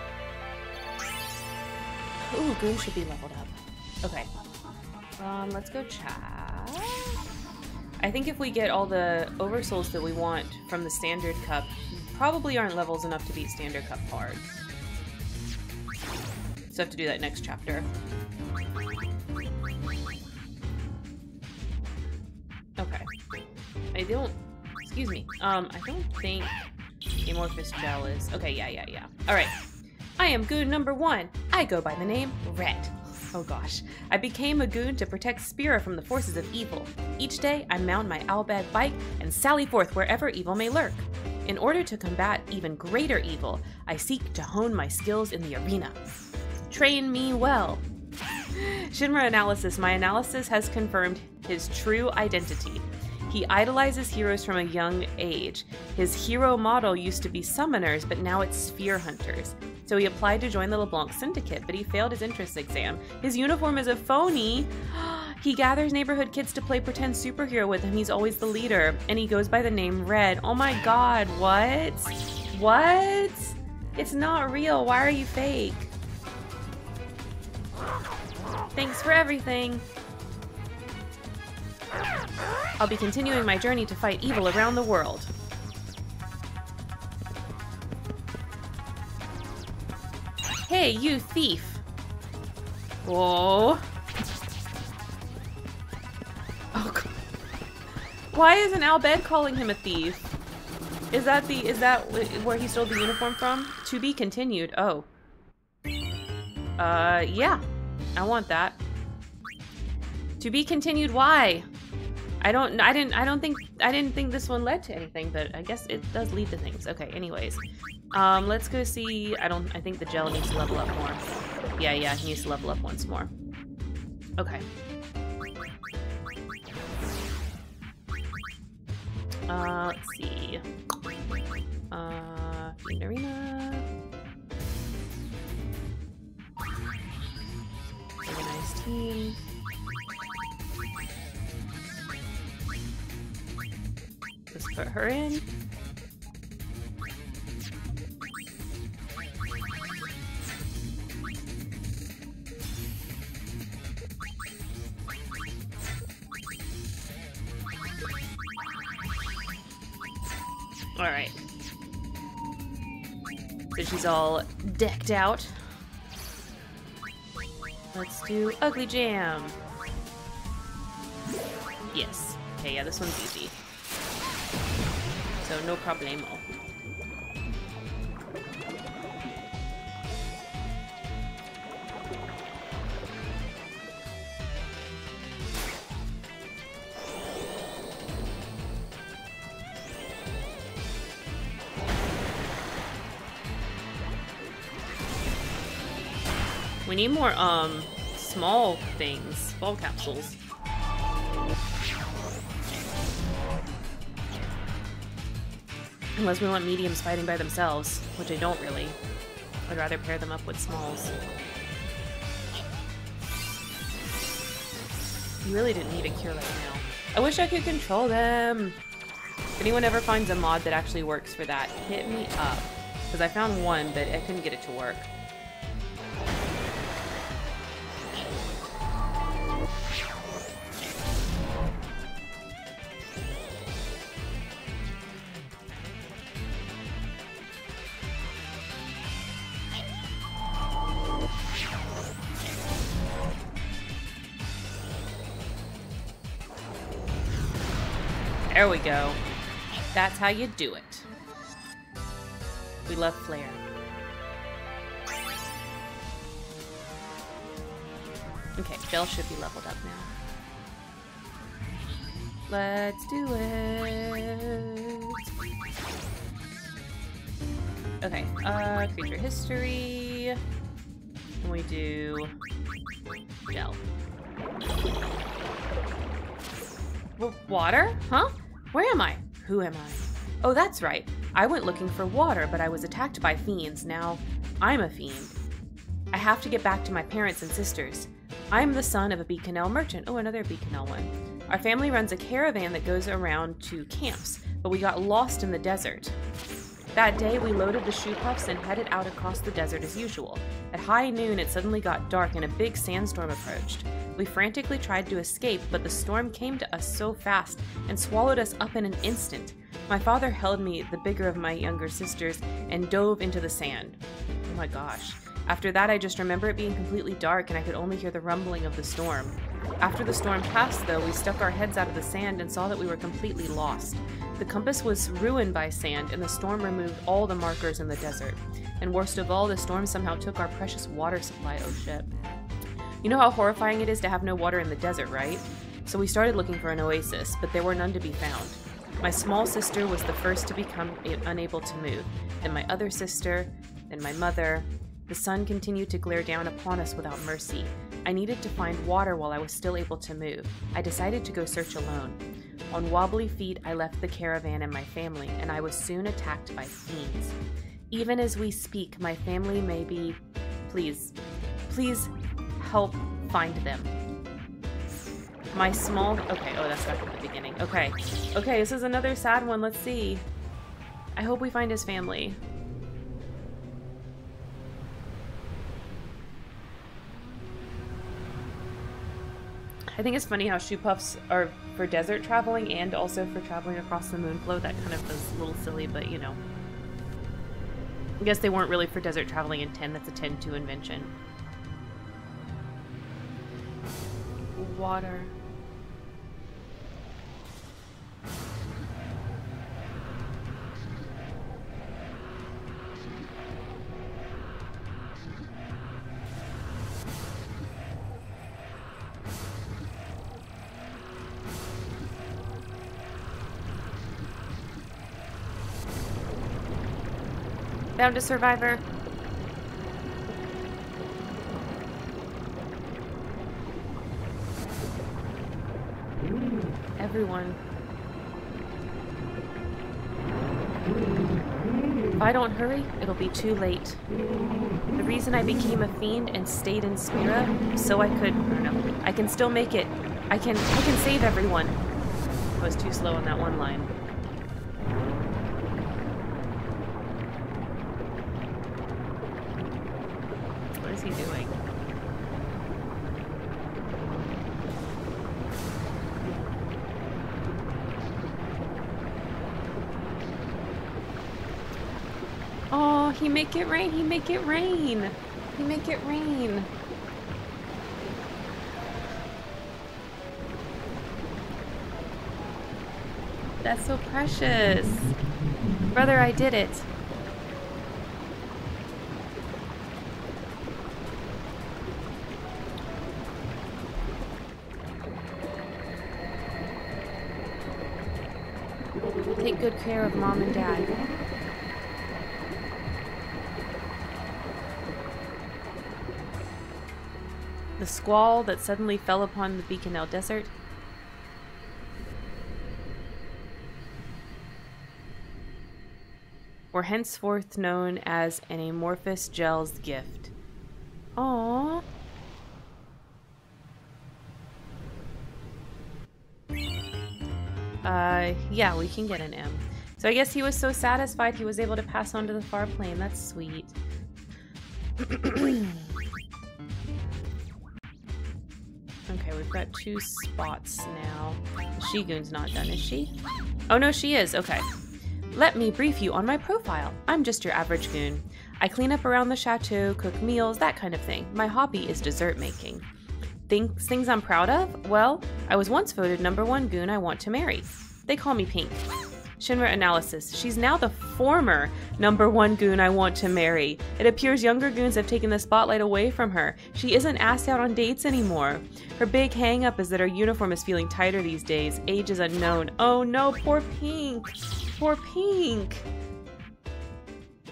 Ooh, Goon should be leveled up. Okay. Um, let's go chat. I think if we get all the Oversouls that we want from the Standard Cup, probably aren't levels enough to beat Standard Cup hard. So I have to do that next chapter. Okay. I don't excuse me. Um, I don't think amorphous gel is. Okay, yeah, yeah, yeah. All right. I am goon number one. I go by the name Red. Oh gosh. I became a goon to protect Spira from the forces of evil. Each day, I mount my Al Bhed bike and sally forth wherever evil may lurk. In order to combat even greater evil, I seek to hone my skills in the arena. Train me well. Shinra analysis. My analysis has confirmed his true identity. He idolizes heroes from a young age. His hero model used to be summoners, but now it's sphere hunters. So he applied to join the LeBlanc Syndicate, but he failed his entrance exam. His uniform is a phony. <gasps> he gathers neighborhood kids to play pretend superhero with him. He's always the leader, and he goes by the name Red. Oh my god, what? What? It's not real. Why are you fake? Thanks for everything. I'll be continuing my journey to fight evil around the world. Hey, you thief! Whoa. Oh, God. Why isn't Al Bhed calling him a thief? Is that the is that where he stole the uniform from? To be continued. Oh. Uh, yeah. I want that. To be continued. Why? I don't. I didn't. I don't think. I didn't think this one led to anything, but I guess it does lead to things. Okay. Anyways, um, let's go see. I don't. I think the gel needs to level up more. Yeah, yeah. He needs to level up once more. Okay. Uh, let's see. Uh, Fiend Arena. Organized team. Let's put her in. Alright. So she's all decked out. Let's do Ugly Jam. Yes. Okay, yeah, this one's easy. So no problemo. We need more, um, small things. Ball capsules. Unless we want mediums fighting by themselves, which I don't really. I'd rather pair them up with smalls. You really didn't need a cure right now. I wish I could control them. If anyone ever finds a mod that actually works for that, hit me up. Because I found one, but I couldn't get it to work. go. That's how you do it. We love Flare. Okay, Bell should be leveled up now. Let's do it. Okay, uh, creature history. And we do Bell. Water? Huh? Where am I? Who am I? Oh, that's right. I went looking for water, but I was attacked by fiends. Now, I'm a fiend. I have to get back to my parents and sisters. I'm the son of a Bikanel merchant. Oh, another Bikanel one. Our family runs a caravan that goes around to camps, but we got lost in the desert. That day, we loaded the shoopufs and headed out across the desert as usual. At high noon, it suddenly got dark and a big sandstorm approached. We frantically tried to escape, but the storm came to us so fast and swallowed us up in an instant. My father held me, the bigger of my younger sisters, and dove into the sand. Oh my gosh. After that, I just remember it being completely dark and I could only hear the rumbling of the storm. After the storm passed, though, we stuck our heads out of the sand and saw that we were completely lost. The compass was ruined by sand, and the storm removed all the markers in the desert. And worst of all, the storm somehow took our precious water supply. Oh shit. You know how horrifying it is to have no water in the desert, right? So we started looking for an oasis, but there were none to be found. My small sister was the first to become unable to move, then my other sister, then my mother. The sun continued to glare down upon us without mercy. I needed to find water while I was still able to move. I decided to go search alone. On wobbly feet, I left the caravan and my family, and I was soon attacked by fiends. Even as we speak, my family may be. Please, please help find them. My small. Okay, oh, that's back at the beginning. Okay. Okay, this is another sad one. Let's see. I hope we find his family. I think it's funny how shoopufs are for desert traveling and also for traveling across the Moonflow. That kind of is a little silly, but you know. I guess they weren't really for desert traveling in 10. That's a 10-2 invention. Water. Found a survivor. Everyone. If I don't hurry, it'll be too late. The reason I became a fiend and stayed in Spira, so I could, I I can still make it. I can, I can save everyone. I was too slow on that one line. What is he doing? Oh, he make it rain, he make it rain. He make it rain. That's so precious. Brother, I did it. Take good care of mom and dad. The squall that suddenly fell upon the Bikanel Desert. Were henceforth known as an amorphous gel's gift. Aww. Uh, yeah, we can get an M. So I guess he was so satisfied he was able to pass on to the far plane. That's sweet. <clears throat> got two spots now. She-Goon's not done, is she? Oh no, she is. Okay. Let me brief you on my profile. I'm just your average goon. I clean up around the chateau, cook meals, that kind of thing. My hobby is dessert making. Things, things I'm proud of? Well, I was once voted number one goon I want to marry. They call me Pink. Shinra analysis. She's now the former number one goon I want to marry. It appears younger goons have taken the spotlight away from her. She isn't asked out on dates anymore. Her big hang up is that her uniform is feeling tighter these days. Age is unknown. Oh no, poor Pink. Poor Pink.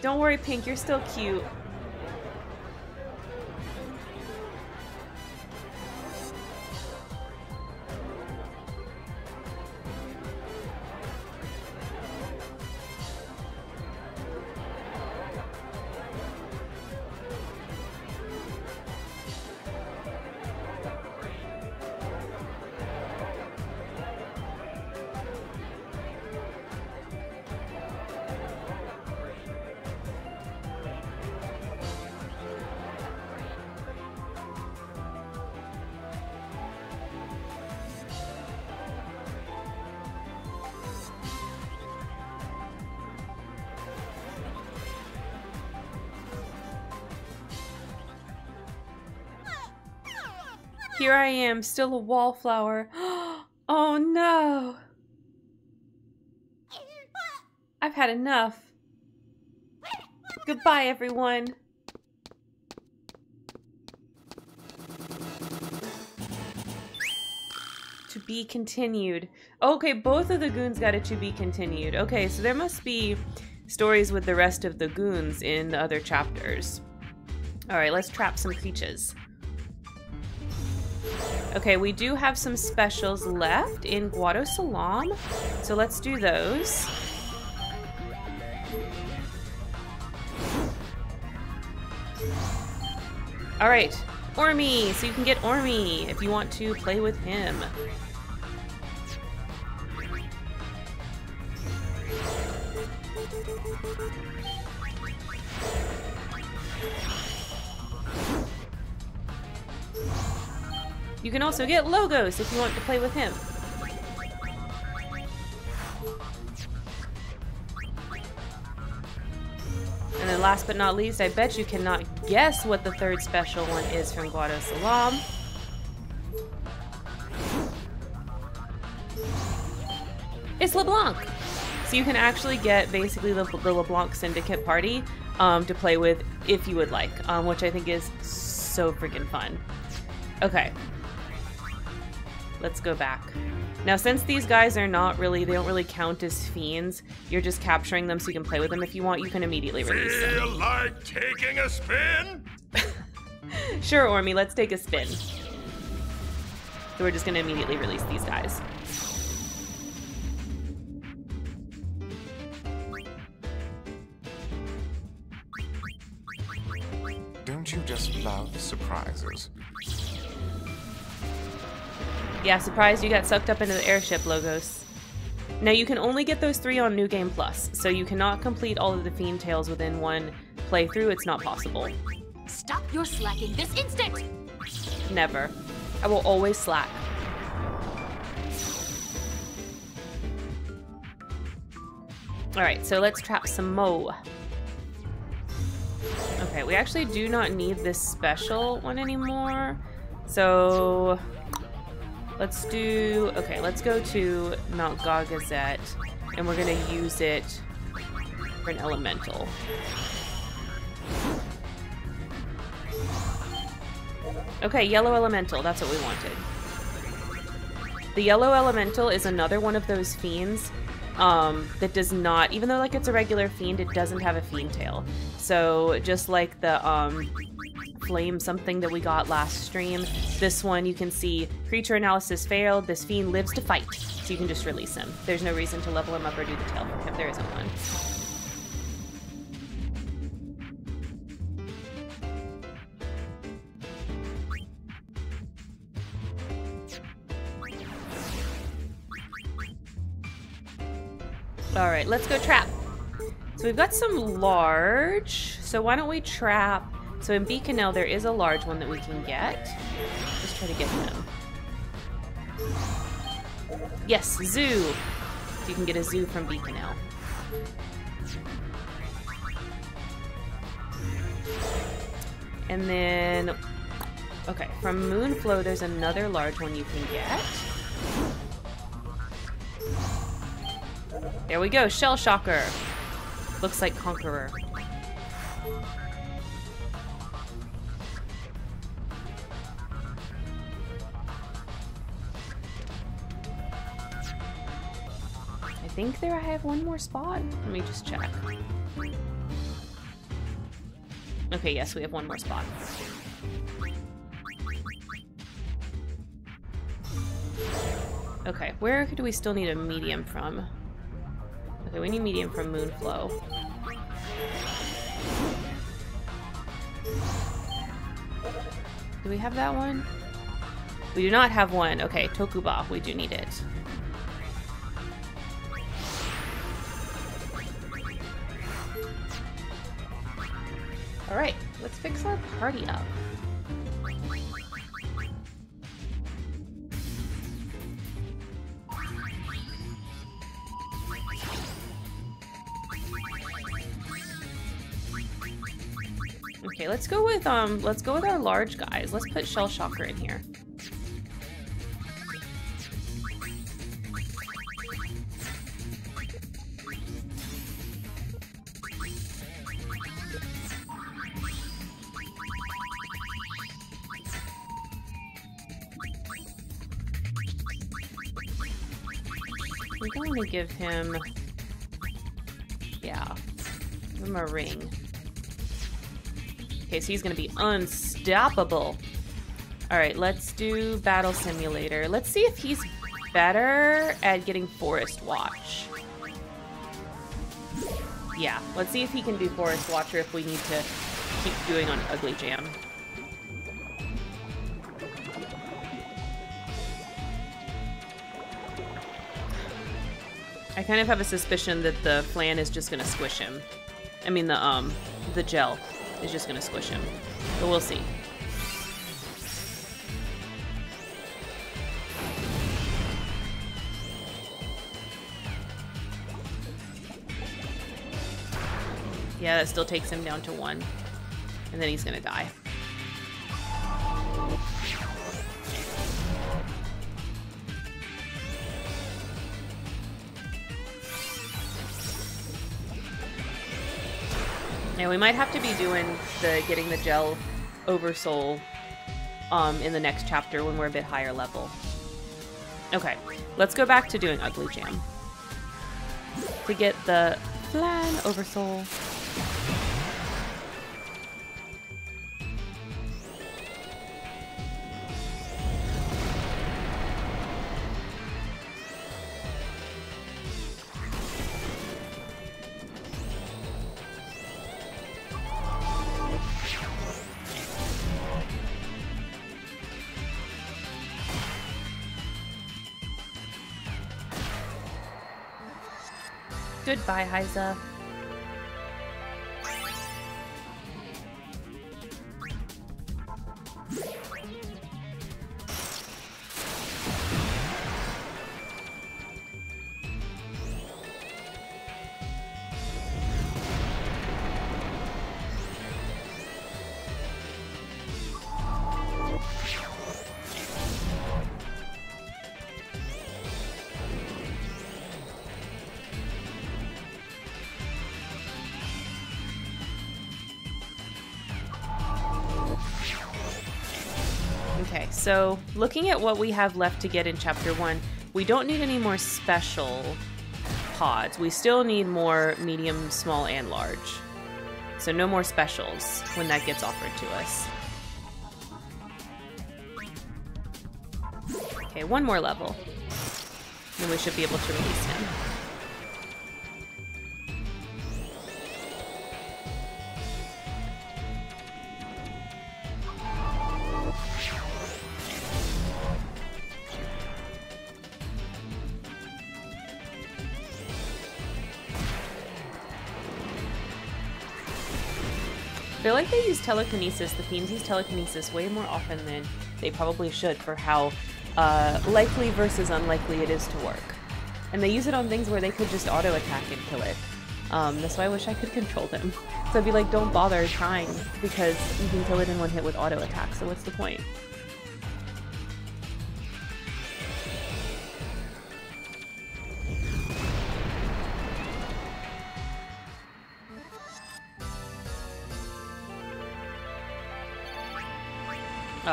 Don't worry, Pink, you're still cute. Here I am, still a wallflower. <gasps> oh no! I've had enough. Goodbye, everyone. To be continued. Okay, both of the goons got it to be continued. Okay, so there must be stories with the rest of the goons in the other chapters. Alright, let's trap some creatures. Okay, we do have some specials left in Guado Salam, so let's do those. Alright, Ormi! So you can get Ormi if you want to play with him. You can also get Logos if you want to play with him. And then last but not least, I bet you cannot guess what the third special one is from Guado Salam. It's LeBlanc! So you can actually get basically the, the LeBlanc Syndicate party um, to play with if you would like, um, which I think is so freaking fun. Okay, let's go back. Now, since these guys are not really, they don't really count as fiends, you're just capturing them so you can play with them. If you want, you can immediately release them. Feel like taking a spin? <laughs> Sure, Ormi, let's take a spin. So we're just gonna immediately release these guys. Don't you just love surprises? Yeah, surprised you got sucked up into the airship logos. Now you can only get those three on New Game Plus, so you cannot complete all of the Fiend Tales within one playthrough. It's not possible. Stop your slacking this instant! Never. I will always slack. Alright, so let's trap some Mo. Okay, we actually do not need this special one anymore. So let's do okay, let's go to Mount Gagazet and we're gonna use it for an elemental. Okay, yellow elemental, that's what we wanted. The yellow elemental is another one of those fiends um, that does not, even though like it's a regular fiend, it doesn't have a fiend tale. So just like the um, flame something that we got last stream, this one you can see creature analysis failed. This fiend lives to fight, so you can just release him. There's no reason to level him up or do the tail him. There isn't one. All right, let's go trap. So we've got some large. So why don't we trap? So in Bikanel, there is a large one that we can get. Let's try to get him. Yes, Zu. You can get a Zu from Bikanel. And then, okay, from Moonflow, there's another large one you can get. There we go, Shell Shocker. Looks like Conqueror. Think there I have one more spot. Let me just check. Okay, yes, we have one more spot. Okay, where do we still need a medium from? Okay, we need medium from Moonflow. Do we have that one? We do not have one. Okay, Tokuba, we do need it. Party up. Okay, let's go with um let's go with our large guys. Let's put Shell Shocker in here. Give him yeah. Give him a ring. Okay, so he's gonna be unstoppable. Alright, let's do Battle Simulator. Let's see if he's better at getting Forest Watch. Yeah, let's see if he can do Forest Watch or if we need to keep doing on Ugly Jam. Kind of have a suspicion that the flan is just gonna squish him. I mean the um the gel is just gonna squish him. But we'll see. Yeah, that still takes him down to one. And then he's gonna die. Yeah, we might have to be doing the getting the gel oversoul um, in the next chapter when we're a bit higher level. Okay, let's go back to doing Ugly Jam. To get the flan oversoul. Goodbye, Haizhe. So looking at what we have left to get in chapter one, we don't need any more special pods. We still need more medium, small, and large. So no more specials when that gets offered to us. Okay, one more level. Then we should be able to release him. Use telekinesis, the fiends use telekinesis way more often than they probably should for how uh, likely versus unlikely it is to work. And they use it on things where they could just auto attack and kill it. Um, that's why I wish I could <laughs> control them. So I'd be like, don't bother trying because you can kill it in one hit with auto attack, so what's the point?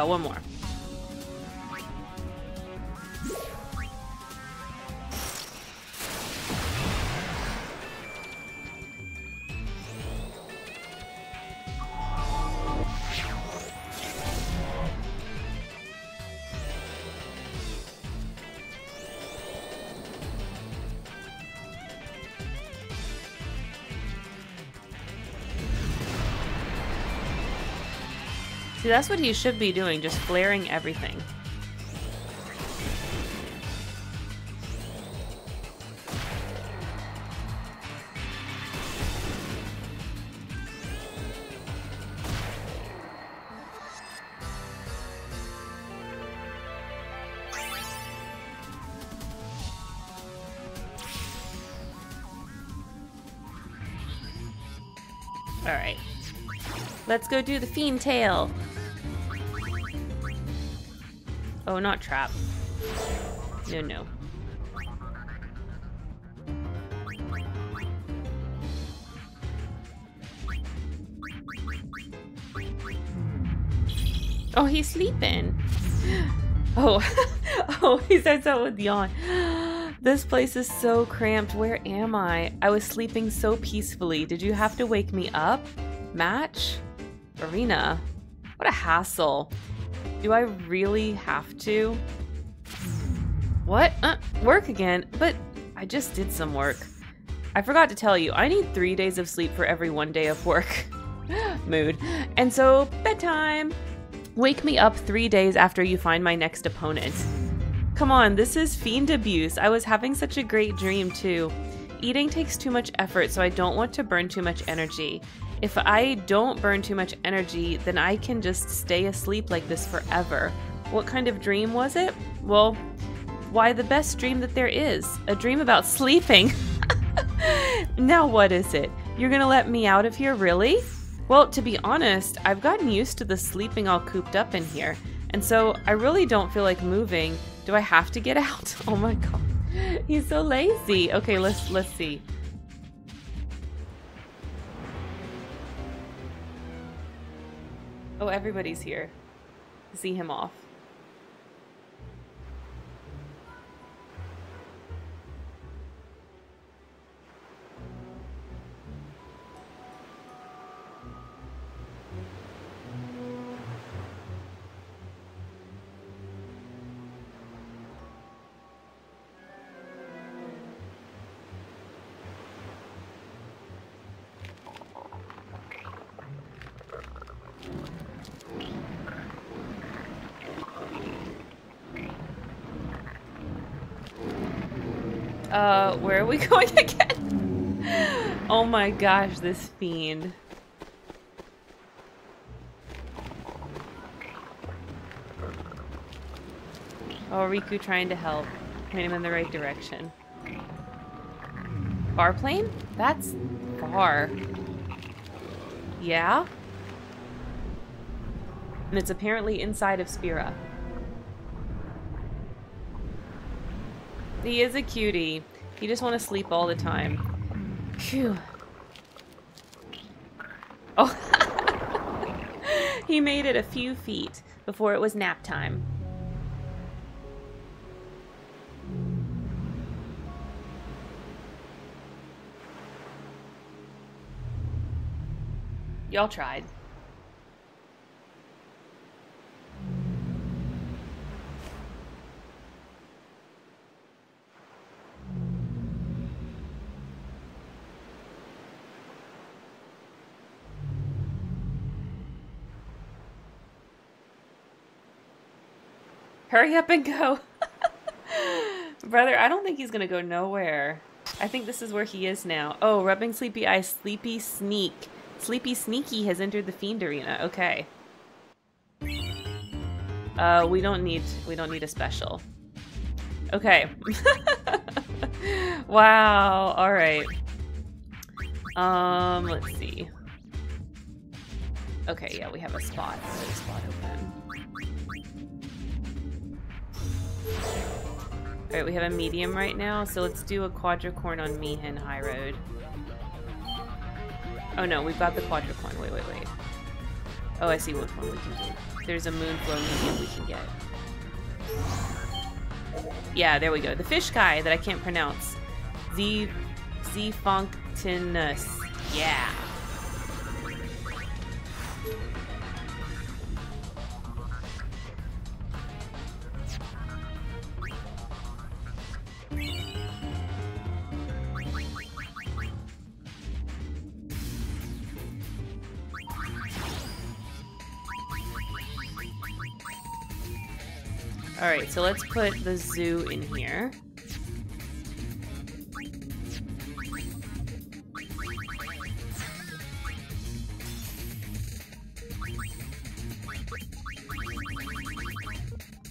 Uh, one more. That's what he should be doing, just flaring everything. Alright. Let's go do the fiend tale. Oh, not trap. No, no. Oh, he's sleeping. <gasps> Oh, <laughs> oh, he said so with yawn. <gasps> This place is so cramped. Where am I? I was sleeping so peacefully. Did you have to wake me up? Match? Arena? What a hassle. Do I really have to? What? Uh, work again? But I just did some work. I forgot to tell you, I need three days of sleep for every one day of work. <laughs> Mood. And so, bedtime! Wake me up three days after you find my next opponent. Come on, this is fiend abuse. I was having such a great dream, too. Eating takes too much effort, so I don't want to burn too much energy. If I don't burn too much energy, then I can just stay asleep like this forever. What kind of dream was it? Well, why, the best dream that there is a dream about <laughs> sleeping. <laughs> now, what is it? You're gonna let me out of here, really? Well, to be honest, I've gotten used to the sleeping all cooped up in here, and so I really don't feel like moving. Do I have to get <laughs> out? Oh my god. He's so lazy. Okay, let's let's see. Oh, everybody's here. See him off. Where are we <laughs> going again? oh my gosh, this fiend. Oh, Rikku trying to help. Point him in the right direction. Far plane? That's far. Yeah? And it's apparently inside of Spira. He is a cutie. He just want to sleep all the time. Phew. Oh. <laughs> he made it a few feet before it was nap time. Y'all tried. Hurry up and go. <laughs> Brother, I don't think he's gonna go nowhere. I think this is where he is now. Oh, rubbing sleepy eyes, sleepy sneak. Sleepy Sneaky has entered the Fiend Arena. Okay. Uh, we don't need we don't need a special. Okay. <laughs> wow. All right. Um, let's see. Okay, yeah, we have a spot. A spot open. Alright, we have a medium right now, so let's do a quadricorn on Mi'ihen Highroad. Oh no, we've got the quadricorn. Wait, wait, wait. Oh, I see which one we can do. There's a Moonflow medium we can get. Yeah, there we go. The fish guy that I can't pronounce. Z Zfunctinus. Yeah. So let's put the Zu in here.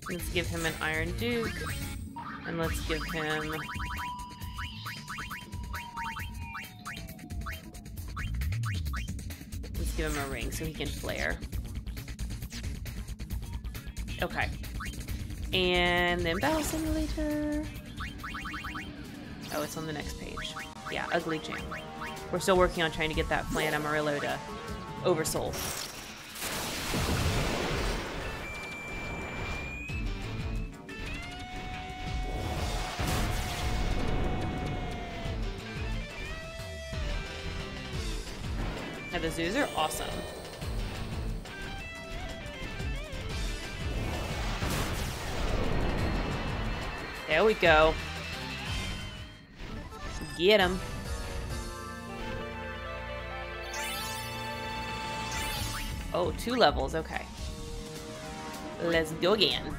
Let's give him an Iron Duke. And let's give him... Let's give him a ring so he can flare. Okay. And then Battle Simulator. Oh, it's on the next page. Yeah, Ugly Jam. We're still working on trying to get that Flan Amarillo to Oversoul. Go. Get him. Oh, two levels. Okay. Let's go again.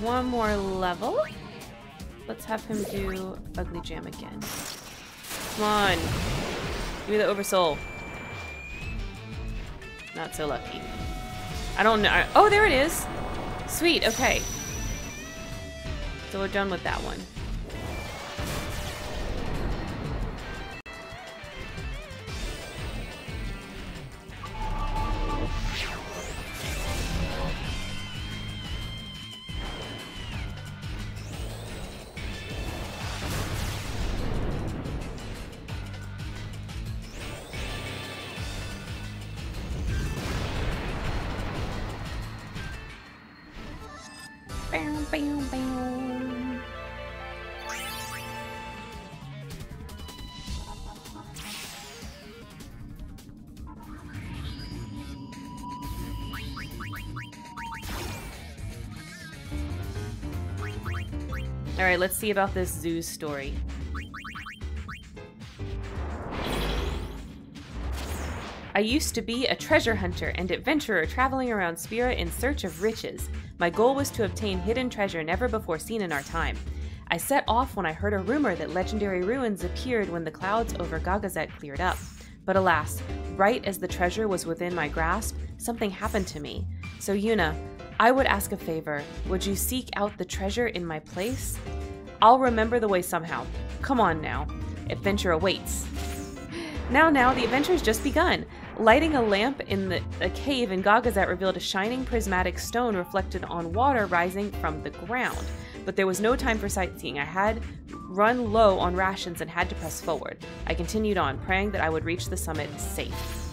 One more level. Let's have him do Ugly Jam again. Come on. Give me the Oversoul. Not so lucky. I don't know. Oh, there it is. Sweet, okay. So we're done with that one. Let's see about this Zu story. I used to be a treasure hunter and adventurer traveling around Spira in search of riches. My goal was to obtain hidden treasure never before seen in our time. I set off when I heard a rumor that legendary ruins appeared when the clouds over Gagazet cleared up. But alas, right as the treasure was within my grasp, something happened to me. So, Yuna, I would ask a favor. Would you seek out the treasure in my place? I'll remember the way somehow. Come on now. Adventure awaits. Now, now, the adventure's just begun. Lighting a lamp in the, a cave in Gagazet revealed a shining prismatic stone reflected on water rising from the ground. But there was no time for sightseeing. I had run low on rations and had to press forward. I continued on, praying that I would reach the summit safe.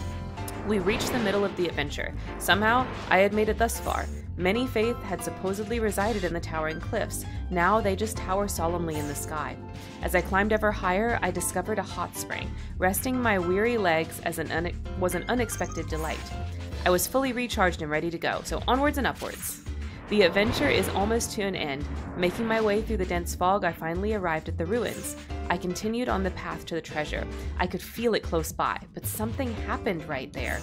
We reached the middle of the adventure. Somehow, I had made it thus far. Many faith had supposedly resided in the towering cliffs. Now they just tower solemnly in the sky. As I climbed ever higher, I discovered a hot spring. Resting my weary legs as an was an unexpected delight. I was fully recharged and ready to go, so onwards and upwards. The adventure is almost to an end. Making my way through the dense fog, I finally arrived at the ruins. I continued on the path to the treasure. I could feel it close by, but something happened right there.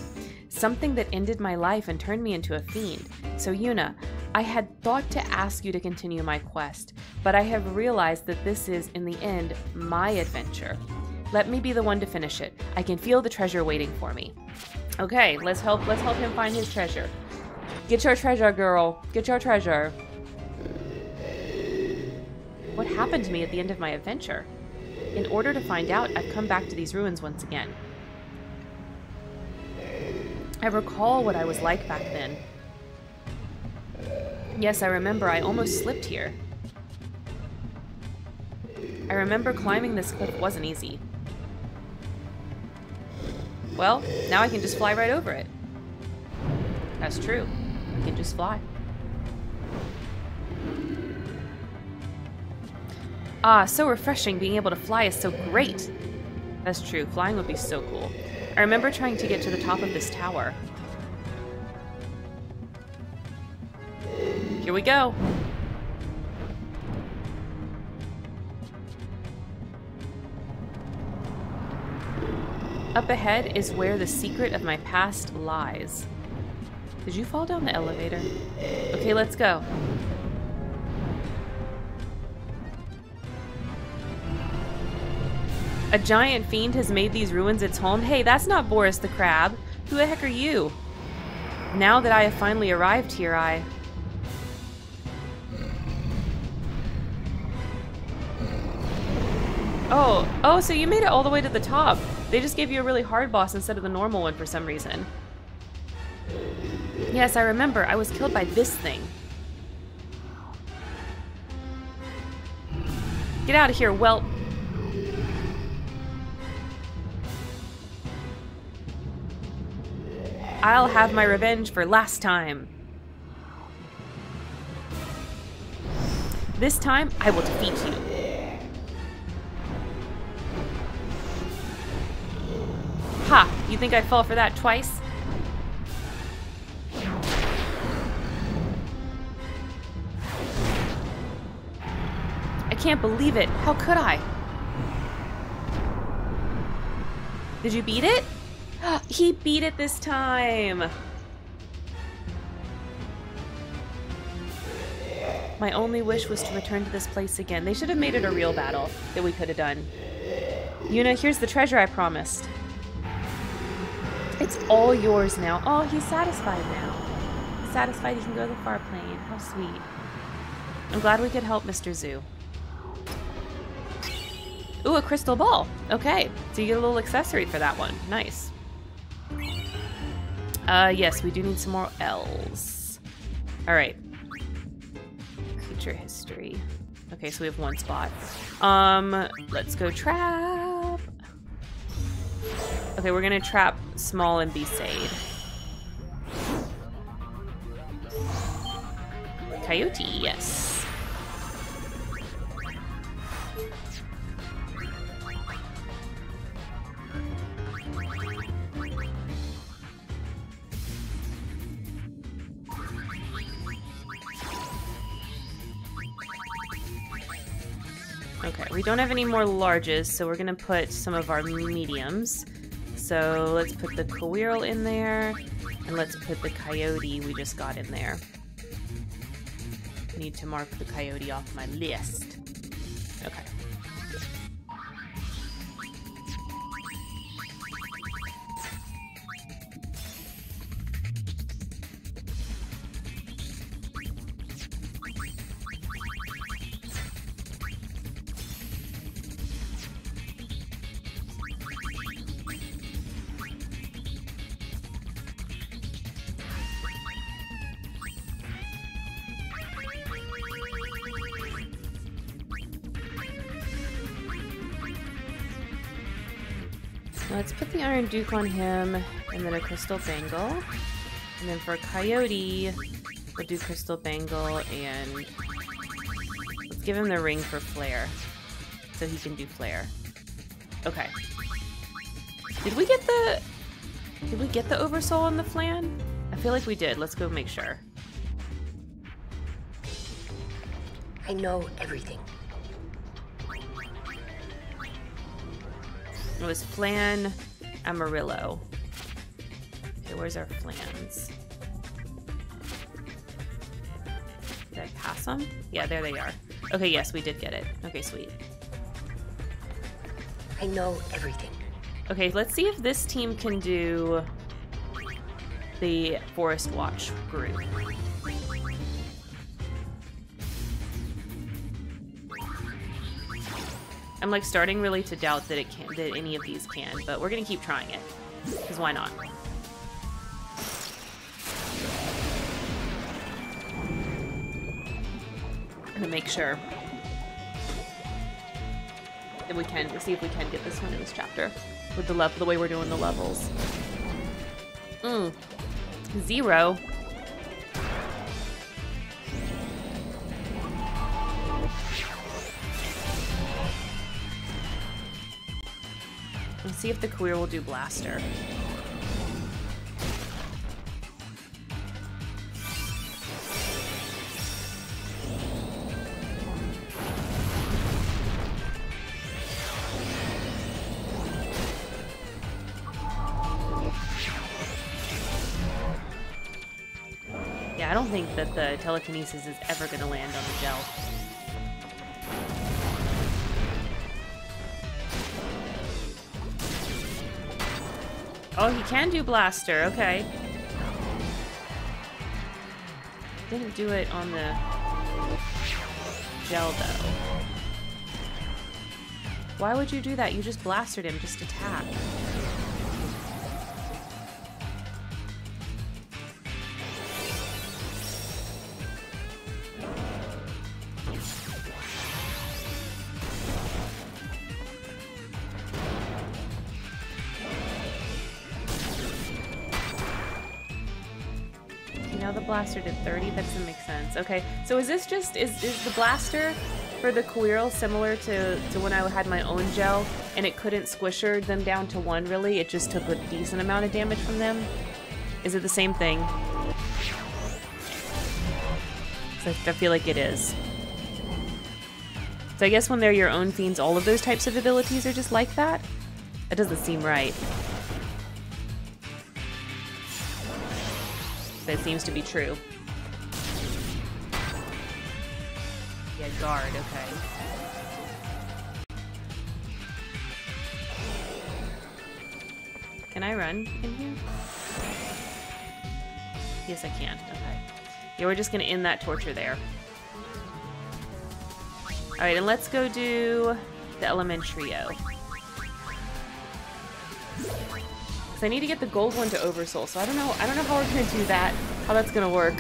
Something that ended my life and turned me into a fiend. So, Yuna, I had thought to ask you to continue my quest, but I have realized that this is, in the end, my adventure. Let me be the one to finish it. I can feel the treasure waiting for me. Okay, let's help let's help him find his treasure. Get your treasure, girl. Get your treasure. What happened to me at the end of my adventure? In order to find out, I've come back to these ruins once again. I recall what I was like back then. Yes, I remember I almost slipped here. I remember climbing this cliff wasn't easy. Well, now I can just fly right over it. That's true. I can just fly. Ah, so refreshing. Being able to fly is so great. That's true. Flying would be so cool. I remember trying to get to the top of this tower. Here we go. Up ahead is where the secret of my past lies. Did you fall down the elevator? Okay, let's go. A giant fiend has made these ruins its home? Hey, that's not Boris the Crab. Who the heck are you? Now that I have finally arrived here, I... Oh, oh, so you made it all the way to the top. They just gave you a really hard boss instead of the normal one for some reason. Yes, I remember. I was killed by this thing. Get out of here, whelp. I'll have my revenge for last time. This time, I will defeat you. Ha! You think I fell for that twice? I can't believe it. How could I? Did you beat it? <gasps> he beat it this time. My only wish was to return to this place again. They should have made it a real battle that we could have done. Yuna, here's the treasure I promised. It's all yours now. Oh, he's satisfied now. He's satisfied he can go to the far plane. How sweet. I'm glad we could help Mr. Zu. Ooh, a crystal ball. Okay, so you get a little accessory for that one. Nice. Uh, yes, we do need some more L's. Alright. Creature history. Okay, so we have one spot. Um, let's go trap. Okay, we're gonna trap small and Besaid. Coyote, yes. We don't have any more larges, so we're gonna put some of our mediums. So let's put the Coeurl in there, and let's put the Coyote we just got in there. Need to mark the Coyote off my list. Okay. Duke on him, and then a Crystal Bangle. And then for Coyote, we'll do Crystal Bangle, and let's give him the ring for Flare, so he can do Flare. Okay. Did we get the... Did we get the Oversoul on the Flan? I feel like we did. Let's go make sure. I know everything. It was Flan Amarillo. Okay, where's our flans? Did I pass them? Yeah, there they are. Okay, yes, we did get it. Okay, sweet. I know everything. Okay, let's see if this team can do the Forest Watch group. I'm like starting really to doubt that it can that any of these can, but we're gonna keep trying it. Because why not? Gonna make sure that we can see if we can get this one in this chapter with the level the way we're doing the levels. Mm. Zero. See if the Coeurl do blaster. Yeah, I don't think that the telekinesis is ever going to land on the gel. Oh, he can do blaster. Okay. Didn't do it on the gel, though. Why would you do that? You just blasted him. Just attack. Blaster did 30. That doesn't make sense. Okay, so is this just is is the blaster for the Coeurl similar to to when I had my own gel and it couldn't squisher them down to one? Really, it just took a decent amount of damage from them. Is it the same thing? I feel like it is. So I guess when they're your own fiends, all of those types of abilities are just like that? That doesn't seem right. That seems to be true. Yeah, guard, okay. Can I run in here? Yes, I can. Okay. Yeah, we're just gonna end that torture there. Alright, and let's go do the Elementrio. So I need to get the gold one to Oversoul, so I don't know I don't know how we're gonna do that, how that's gonna work.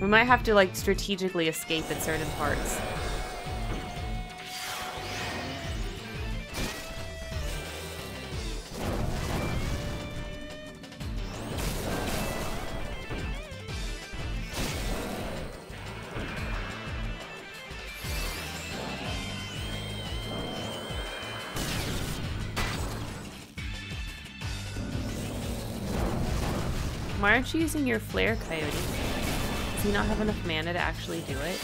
We might have to like strategically escape at certain parts. Aren't you using your flare, Coyote? Does he not have enough mana to actually do it?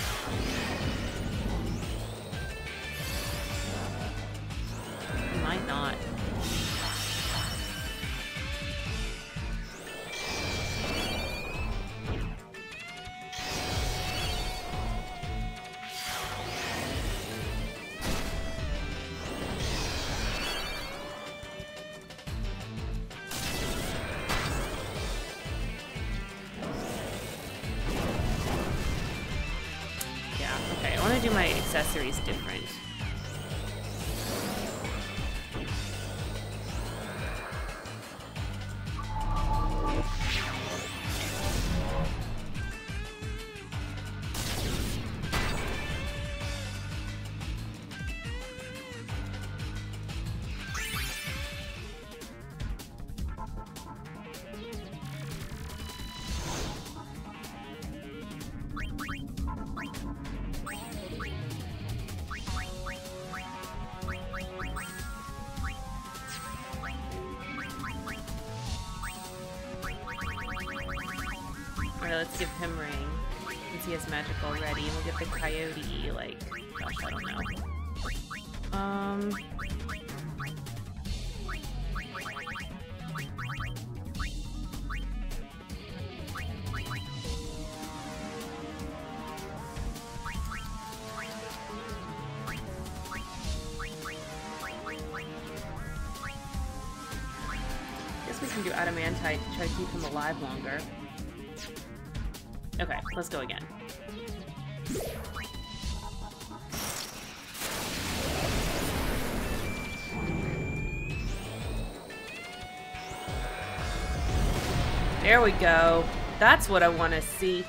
Can do adamantite to try to keep him alive longer. Okay, let's go again. There we go. That's what I want to see.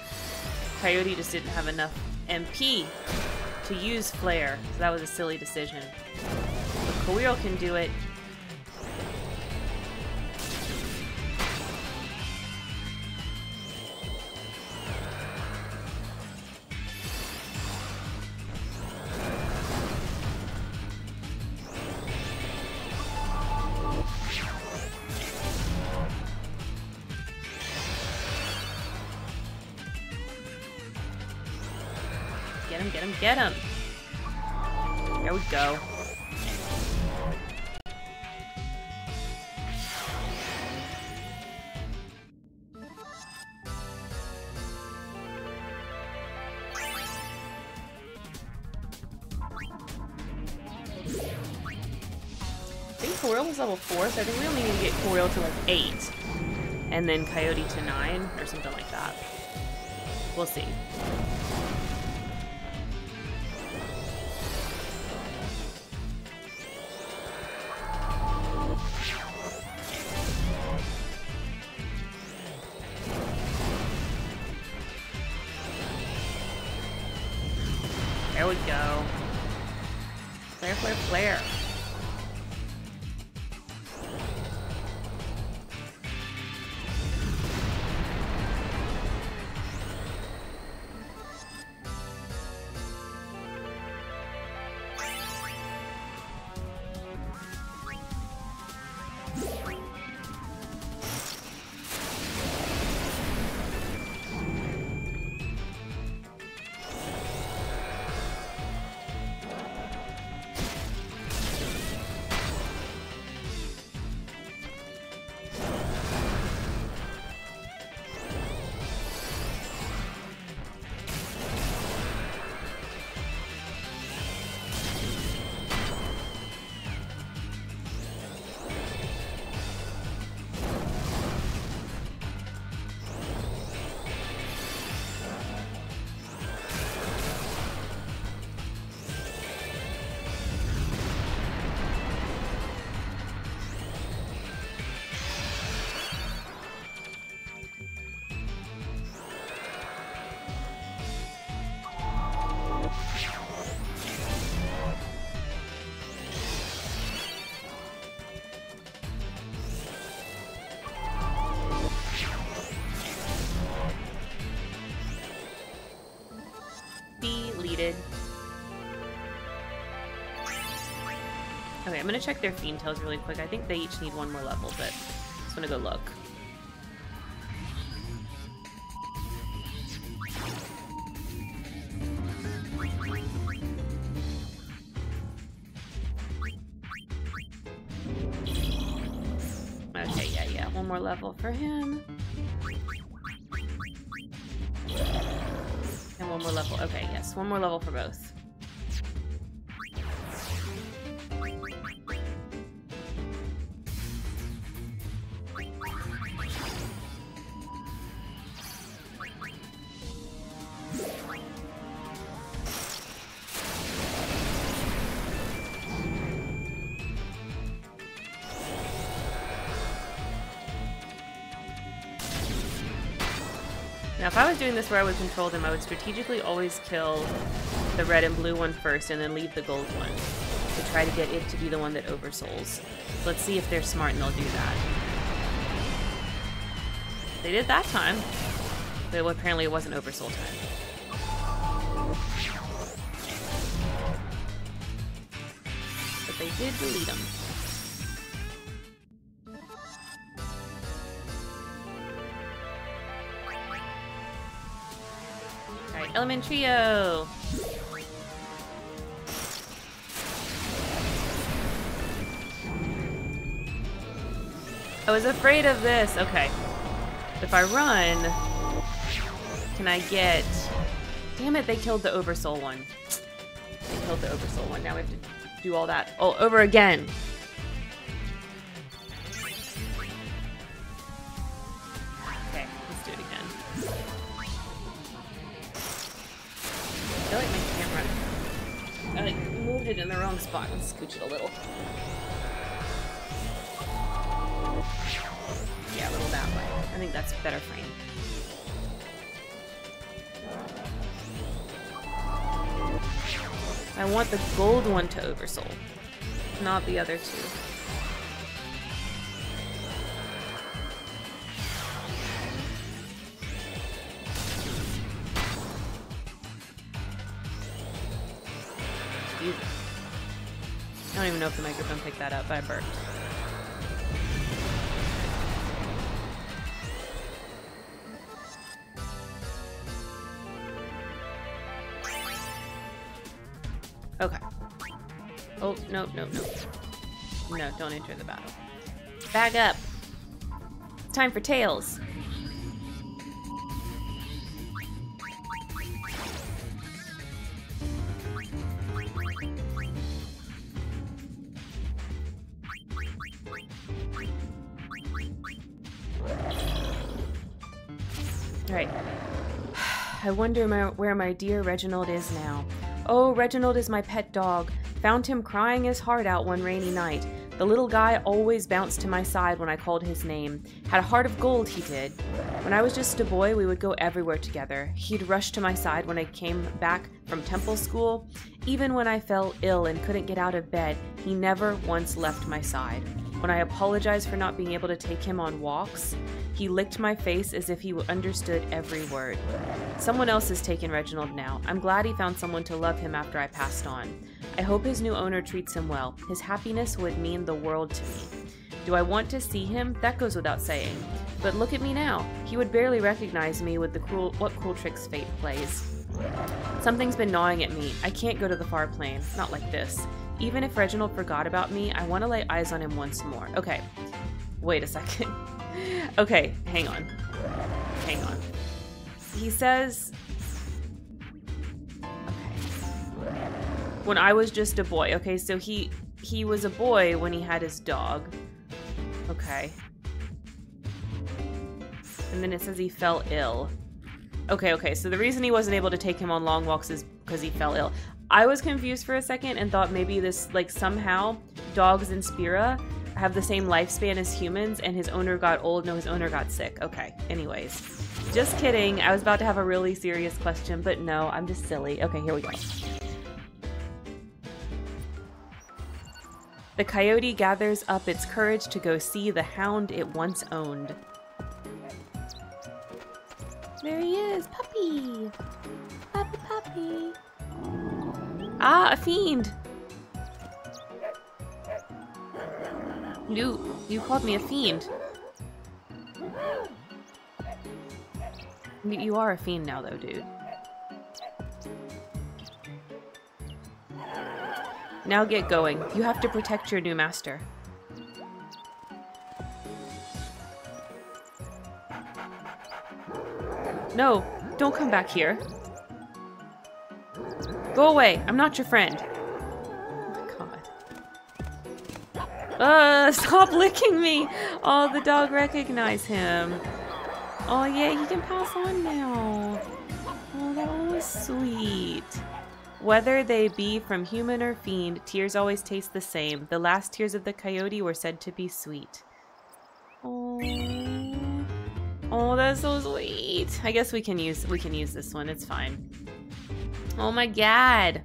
Coyote just didn't have enough MP to use Flare, so that was a silly decision. But Coeurl can do it. Was 4, so I think we only need to get Coeurl to like 8. And then Coyote to 9, or something like that. We'll see. I'm gonna check their Fiend Tales really quick. I think they each need one more level, but I'm just wanna go look. Okay, yeah, yeah, one more level for him. And one more level. Okay, yes, one more level for both. This where I would control them, I would strategically always kill the red and blue one first and then leave the gold one to try to get it to be the one that oversouls. Let's see if they're smart and they'll do that. They did that time, but apparently it wasn't oversoul time. But they did delete them. Alright, Element Trio! I was afraid of this. Okay. If I run, can I get... Damn it, they killed the Oversoul one. They killed the Oversoul one. Now we have to do all that all over again. Scooch it a little. Yeah, a little that way. I think that's better frame. I want the gold one to oversoul, not the other two. Don't even know if the microphone picked that up, but I burped. Okay. Oh, no, no, no. No, don't enter the battle. Back up. It's time for Tales. Wonder my, where my dear Reginald is now. Oh, Reginald is my pet dog. Found him crying his heart out one rainy night. The little guy always bounced to my side when I called his name. Had a heart of gold, he did. When I was just a boy, we would go everywhere together. He'd rush to my side when I came back from temple school. Even when I fell ill and couldn't get out of bed, he never once left my side. When I apologized for not being able to take him on walks, he licked my face as if he understood every word. Someone else has taken Reginald now. I'm glad he found someone to love him after I passed on. I hope his new owner treats him well. His happiness would mean the world to me. Do I want to see him? That goes without saying. But look at me now. He would barely recognize me with the cruel what cool tricks fate plays. Something's been gnawing at me. I can't go to the far plane. Not like this. Even if Reginald forgot about me, I want to lay eyes on him once more. Okay. Wait a second. <laughs> okay, hang on. Hang on. He says. Okay. When I was just a boy. Okay, so he he was a boy when he had his dog. Okay. And then it says he fell ill. Okay, okay. So the reason he wasn't able to take him on long walks is because he fell ill. I was confused for a second and thought maybe this, like, somehow dogs in Spira have the same lifespan as humans and his owner got old. No, his owner got sick. Okay, anyways. Just kidding. I was about to have a really serious question, but no, I'm just silly. Okay, here we go. The coyote gathers up its courage to go see the hound it once owned. There he is, puppy! Puppy, puppy. Ah, a fiend! You, you called me a fiend. You- You are a fiend now, though, dude. Now get going. You have to protect your new master. No, don't come back here. Go away. I'm not your friend. Oh my god. Uh, <laughs> stop licking me. Oh, the dog recognized him. Oh, yeah, he can pass on now. Oh, that was sweet. Whether they be from human or fiend, tears always taste the same. The last tears of the coyote were said to be sweet. Oh, oh, that's so sweet. I guess we can use we can use this one. It's fine. Oh my god.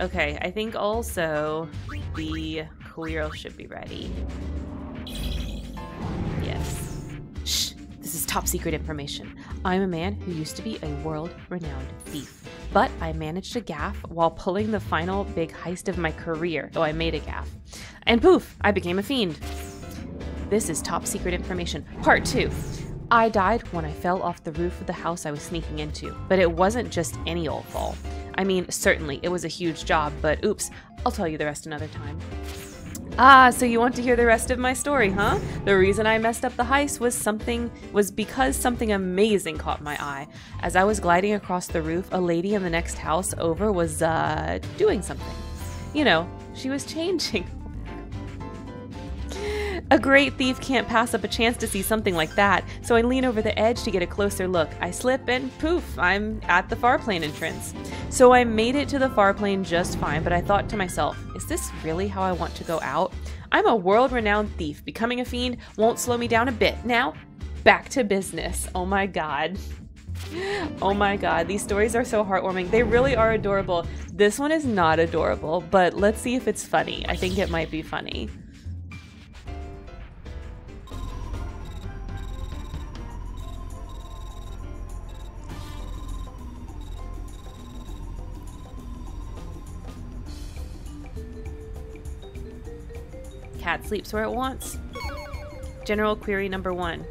Okay, I think also the Coeurl should be ready. Yes. Shh. This is top secret information. I'm a man who used to be a world renowned thief. But I managed a gaff while pulling the final big heist of my career, though I made a gaff. And poof, I became a fiend. This is top secret information. Part 2. I died when I fell off the roof of the house I was sneaking into, but it wasn't just any old fall. I mean, certainly, it was a huge job, but oops, I'll tell you the rest another time. Ah, so you want to hear the rest of my story, huh? The reason I messed up the heist was something was because something amazing caught my eye. As I was gliding across the roof, a lady in the next house over was uh doing something. You know, she was <laughs> changing. A great thief can't pass up a chance to see something like that, so I lean over the edge to get a closer look. I slip and poof, I'm at the far plane entrance. So I made it to the far plane just fine, but I thought to myself, is this really how I want to go out? I'm a world renowned thief. Becoming a fiend won't slow me down a bit. Now, back to business. Oh my god. <laughs> Oh my god, these stories are so heartwarming. They really are adorable. This one is not adorable, but let's see if it's funny. I think it might be funny. Cat sleeps where it wants. General query number one.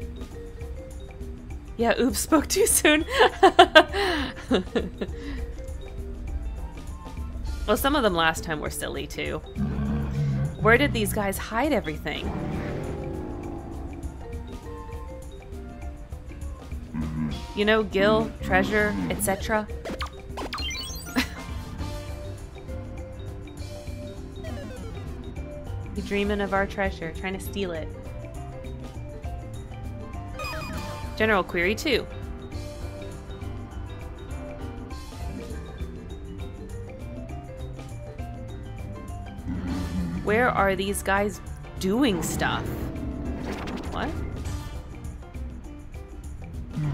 Yeah, oops, <laughs> spoke too soon. well, some of them last time were silly too. Where did these guys hide everything? You know, Gil, treasure, etc. dreaming of our treasure, trying to steal it. General query 2. Where are these guys doing stuff? What?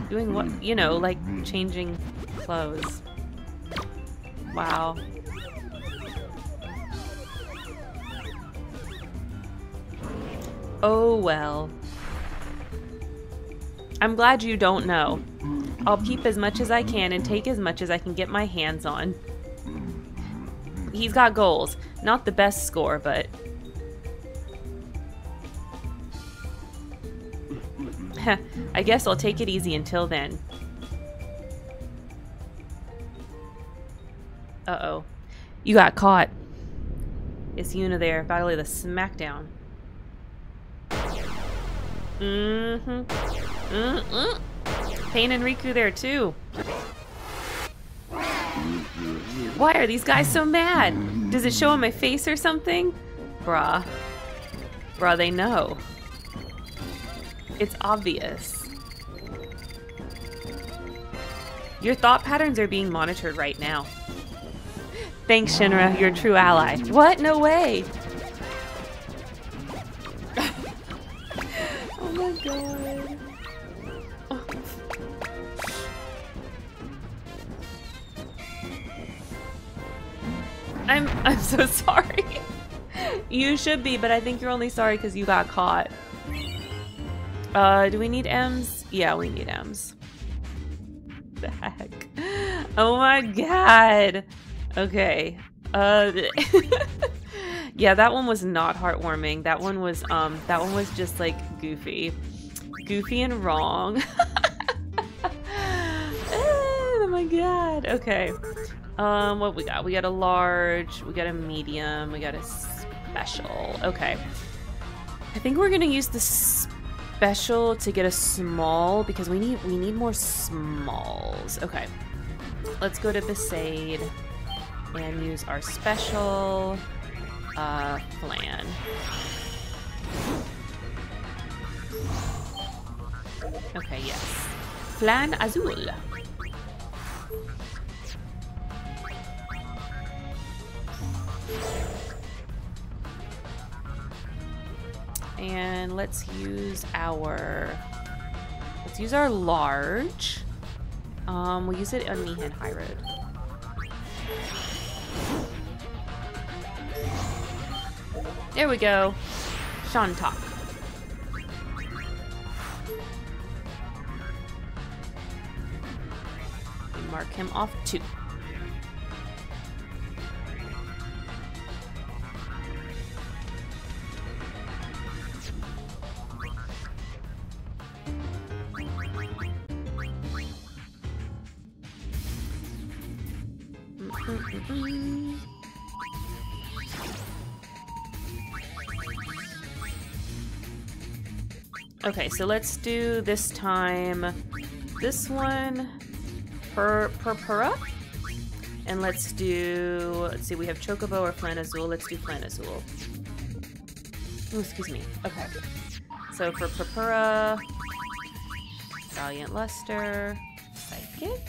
Doing what? You know, like changing clothes. Wow. Oh well. I'm glad you don't know. I'll peep as much as I can and take as much as I can get my hands on. He's got goals. Not the best score, but... <laughs> I guess I'll take it easy until then. Uh-oh. You got caught. It's Yuna there, lay the smackdown. Mm-hmm. Mm-mm. Paine and Rikku there too. Why are these guys so mad? Does it show on my face or something? Bruh. Bruh, they know. It's obvious. Your thought patterns are being monitored right now. Thanks, Shinra. You're a true ally. What? No way. God. Oh. I'm I'm so <laughs> sorry. you should be, but I think you're only sorry because you got caught. Uh, do we need M's? Yeah, we need M's. The heck? Oh my god. Okay. Uh, <laughs> yeah, that one was not heartwarming. That one was um, that one was just like goofy, goofy and wrong. <laughs> oh my god. Okay. Um, what we got? We got a large, we got a medium, we got a special. Okay. I think we're gonna use the special to get a small because we need we need more smalls. Okay. Let's go to Besaid and use our special uh, plan. Okay, yes. Flan Azul. And let's use our let's use our large. Um, we'll use it on Mi'ihen Highroad. There we go. Shantak. Mark him off too. Okay, so let's do this time this one per Purpurea. And let's do let's see, we have Chocobo or Flan Azul. Let's do Flan Azul. Ooh, excuse me. Okay. So for Purpurea, Valiant Luster, Psychic.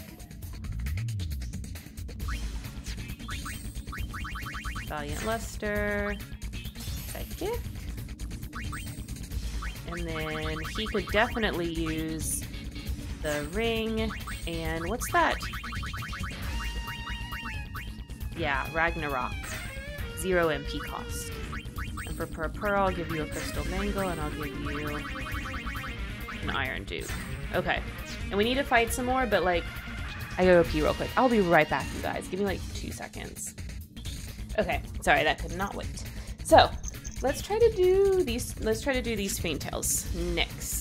Valiant Luster, Psychic. And then he could definitely use the ring. And what's that? Yeah, Ragnarok. Zero MP cost. And for Purpurea, I'll give you a Crystal Bangle, and I'll give you an Iron Duke. Okay. And we need to fight some more, but like, I gotta pee real quick. I'll be right back, you guys. Give me like two seconds. Okay, sorry, that could not wait. So, let's try to do these, let's try to do these Fiend Tales next.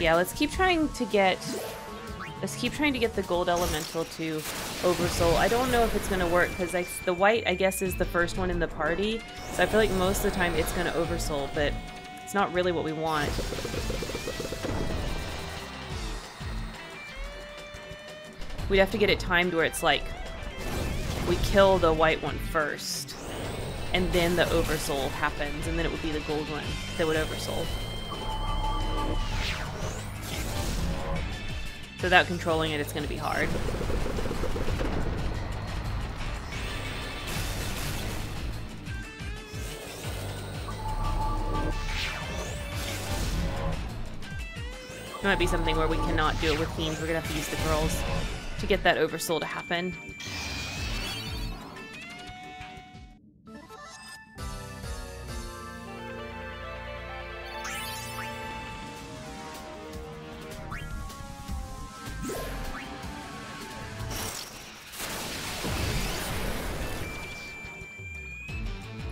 Yeah, let's keep trying to get Let's keep trying to get the gold elemental to Oversoul. I don't know if it's going to work because the white, I guess, is the first one in the party. So I feel like most of the time it's going to Oversoul, but it's not really what we want. We'd have to get it timed where it's like we kill the white one first and then the Oversoul happens and then it would be the gold one that would Oversoul. Without controlling it, it's going to be hard. It might be something where we cannot do it with themes. We're going to have to use the girls to get that oversoul to happen.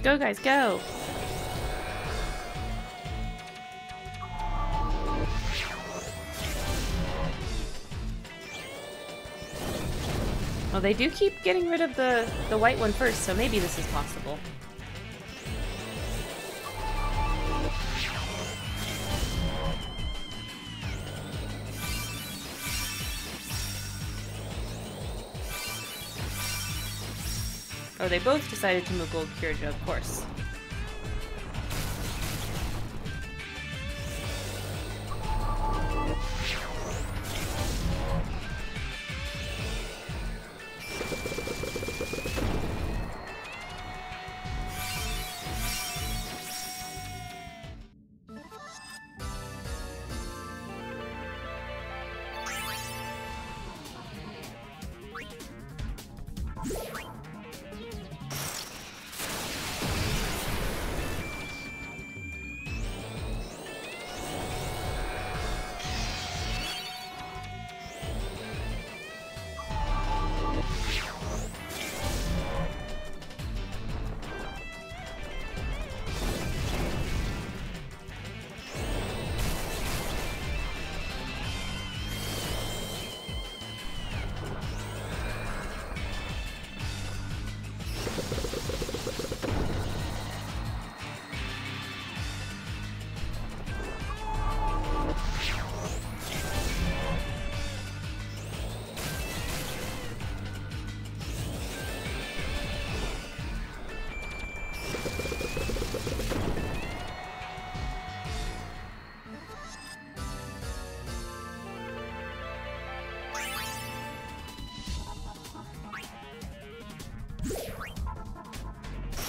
Go, guys, go! Well, they do keep getting rid of the, the white one first, so maybe this is possible. Oh, they both decided to move Gold of course.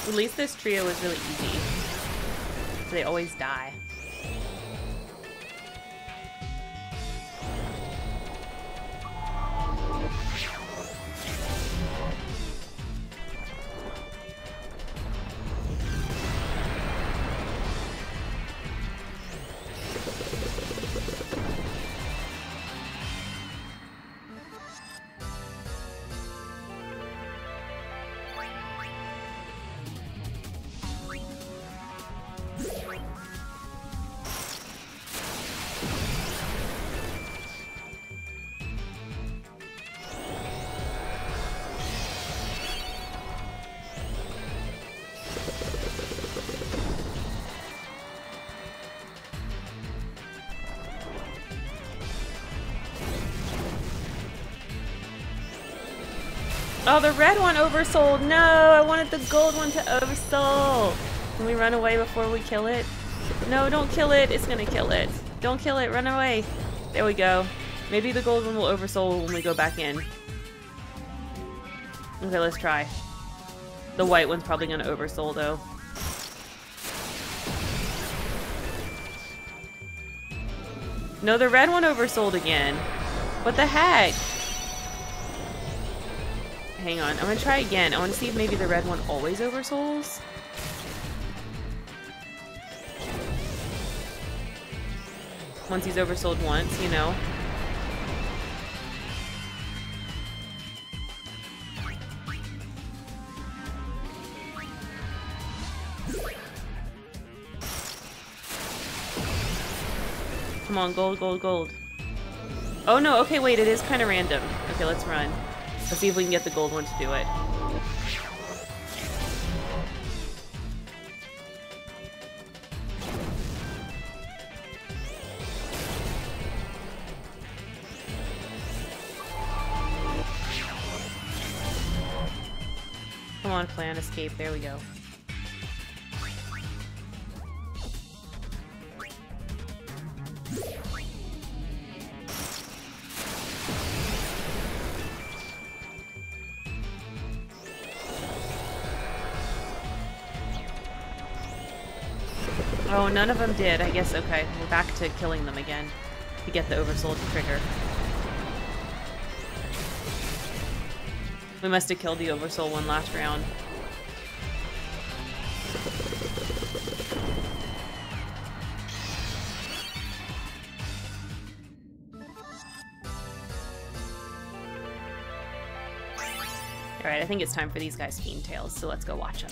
At least this trio is really easy. They always die. Oh, the red one oversold. No, I wanted the gold one to oversold. Can we run away before we kill it? No, don't kill it. It's gonna kill it. Don't kill it. Run away. There we go. Maybe the gold one will oversold when we go back in. Okay, let's try. The white one's probably gonna oversold though. No, the red one oversold again. What the heck? Hang on, I'm gonna try again. I wanna see if maybe the red one always oversouls. Once he's oversold once, you know. Come on, gold, gold, gold. Oh no, okay, wait, it is kind of random. Okay, let's run. Let's see if we can get the gold one to do it. Come on, plan, escape. There we go. None of them did. I guess, okay. We're back to killing them again to get the oversold trigger. We must have killed the oversoul one last round. Alright, I think it's time for these guys' Fiend Tales, so let's go watch them.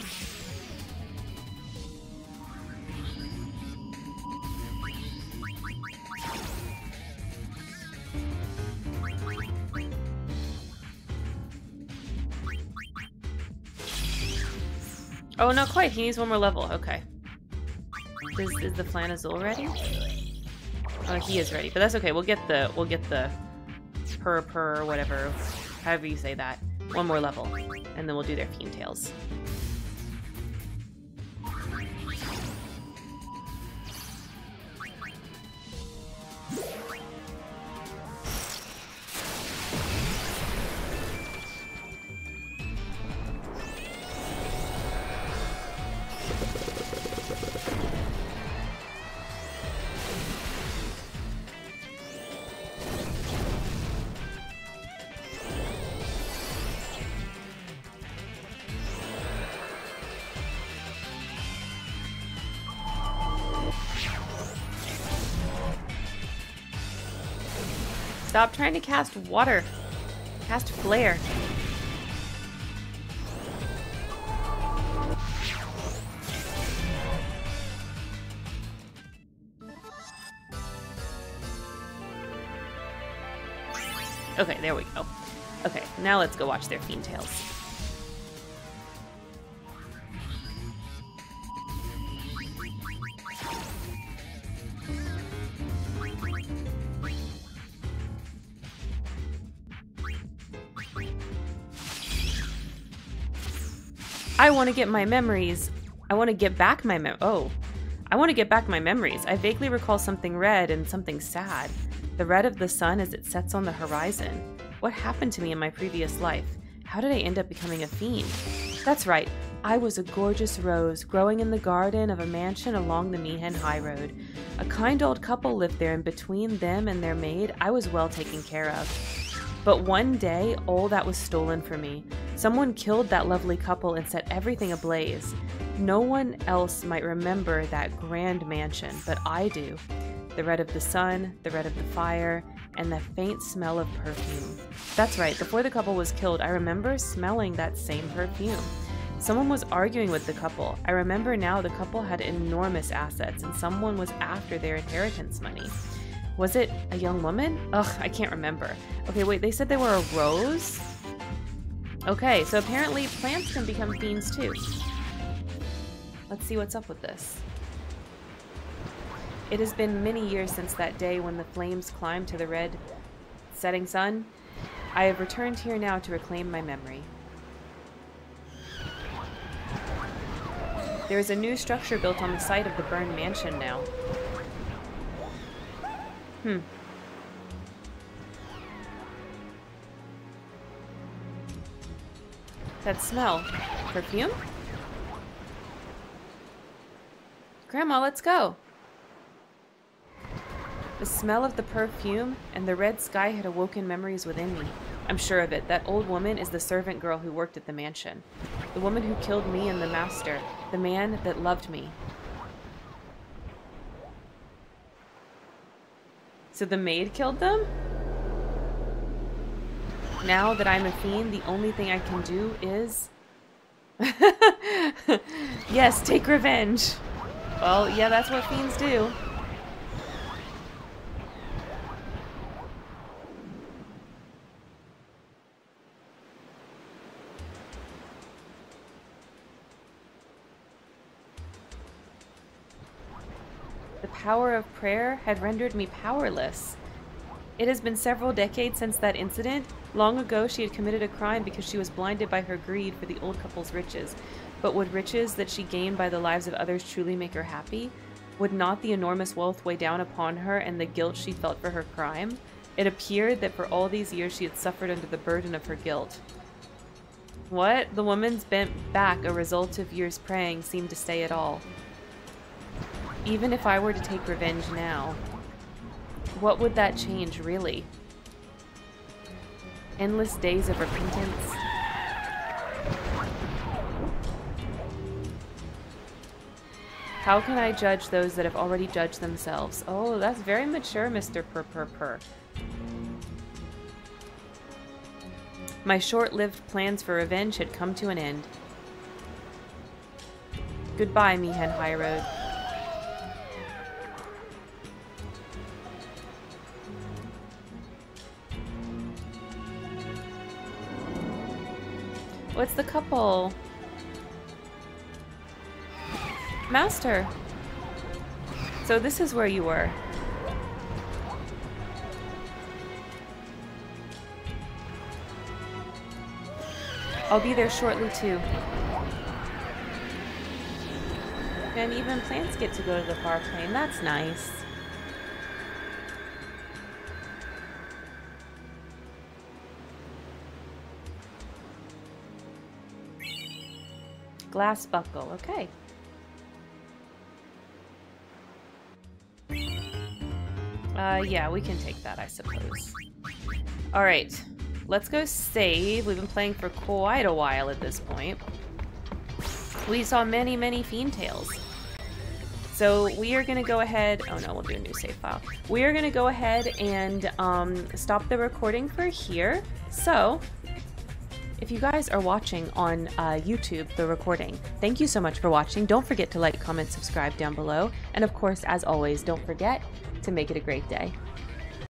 Oh, not quite. He needs one more level. Okay. Is, is the Flan Azul ready? Oh, he is ready, but that's okay. We'll get the we'll get the purr purr whatever, however you say that. One more level, and then we'll do their Fiend Tales. Stop trying to cast water. Cast flare. Okay, there we go. Okay, now let's go watch their Fiend Tales. Want to get my memories. I want to get back my mem- Oh. I want to get back my memories. I vaguely recall something red and something sad. The red of the sun as it sets on the horizon. What happened to me in my previous life? How did I end up becoming a fiend? That's right. I was a gorgeous rose growing in the garden of a mansion along the Mi'ihen Highroad. A kind old couple lived there, and between them and their maid, I was well taken care of. But one day, all that was stolen from me. Someone killed that lovely couple and set everything ablaze. No one else might remember that grand mansion, but I do. The red of the sun, the red of the fire, and the faint smell of perfume. That's right, before the couple was killed, I remember smelling that same perfume. Someone was arguing with the couple. I remember now the couple had enormous assets and someone was after their inheritance money. Was it a young woman? Ugh, I can't remember. Okay, wait, they said they were a rose? Okay, so apparently plants can become fiends too. Let's see what's up with this. It has been many years since that day when the flames climbed to the red setting sun. I have returned here now to reclaim my memory. There is a new structure built on the site of the burned mansion now. Hmm. That smell. Perfume? Grandma, let's go. The smell of the perfume and the red sky had awoken memories within me. I'm sure of it. That old woman is the servant girl who worked at the mansion. The woman who killed me and the master. The man that loved me. So the maid killed them? Now that I'm a fiend, the only thing I can do is... <laughs> yes, take revenge. Well, yeah, that's what fiends do. The power of prayer had rendered me powerless. It has been several decades since that incident. Long ago, she had committed a crime because she was blinded by her greed for the old couple's riches. But would riches that she gained by the lives of others truly make her happy? Would not the enormous wealth weigh down upon her and the guilt she felt for her crime? It appeared that for all these years she had suffered under the burden of her guilt. What? The woman's bent back, a result of years praying, seemed to stay at all. Even if I were to take revenge now, what would that change, really? Endless days of repentance? How can I judge those that have already judged themselves? Oh, that's very mature, Mr. Purr Purr Purr. My short-lived plans for revenge had come to an end. Goodbye, Mi'ihen Highroad. What's the couple? Master. So this is where you were. I'll be there shortly too. And even plants get to go to the far plane. That's nice. Glass buckle. Okay. Uh, yeah, we can take that, I suppose. Alright. Let's go save. We've been playing for quite a while at this point. We saw many, many Fiend Tales. So we are going to go ahead... Oh no, we'll do a new save file. We are going to go ahead and um, stop the recording for here. So, if you guys are watching on uh, YouTube, the recording, thank you so much for watching. Don't forget to like, comment, subscribe down below. And of course, as always, don't forget to make it a great day.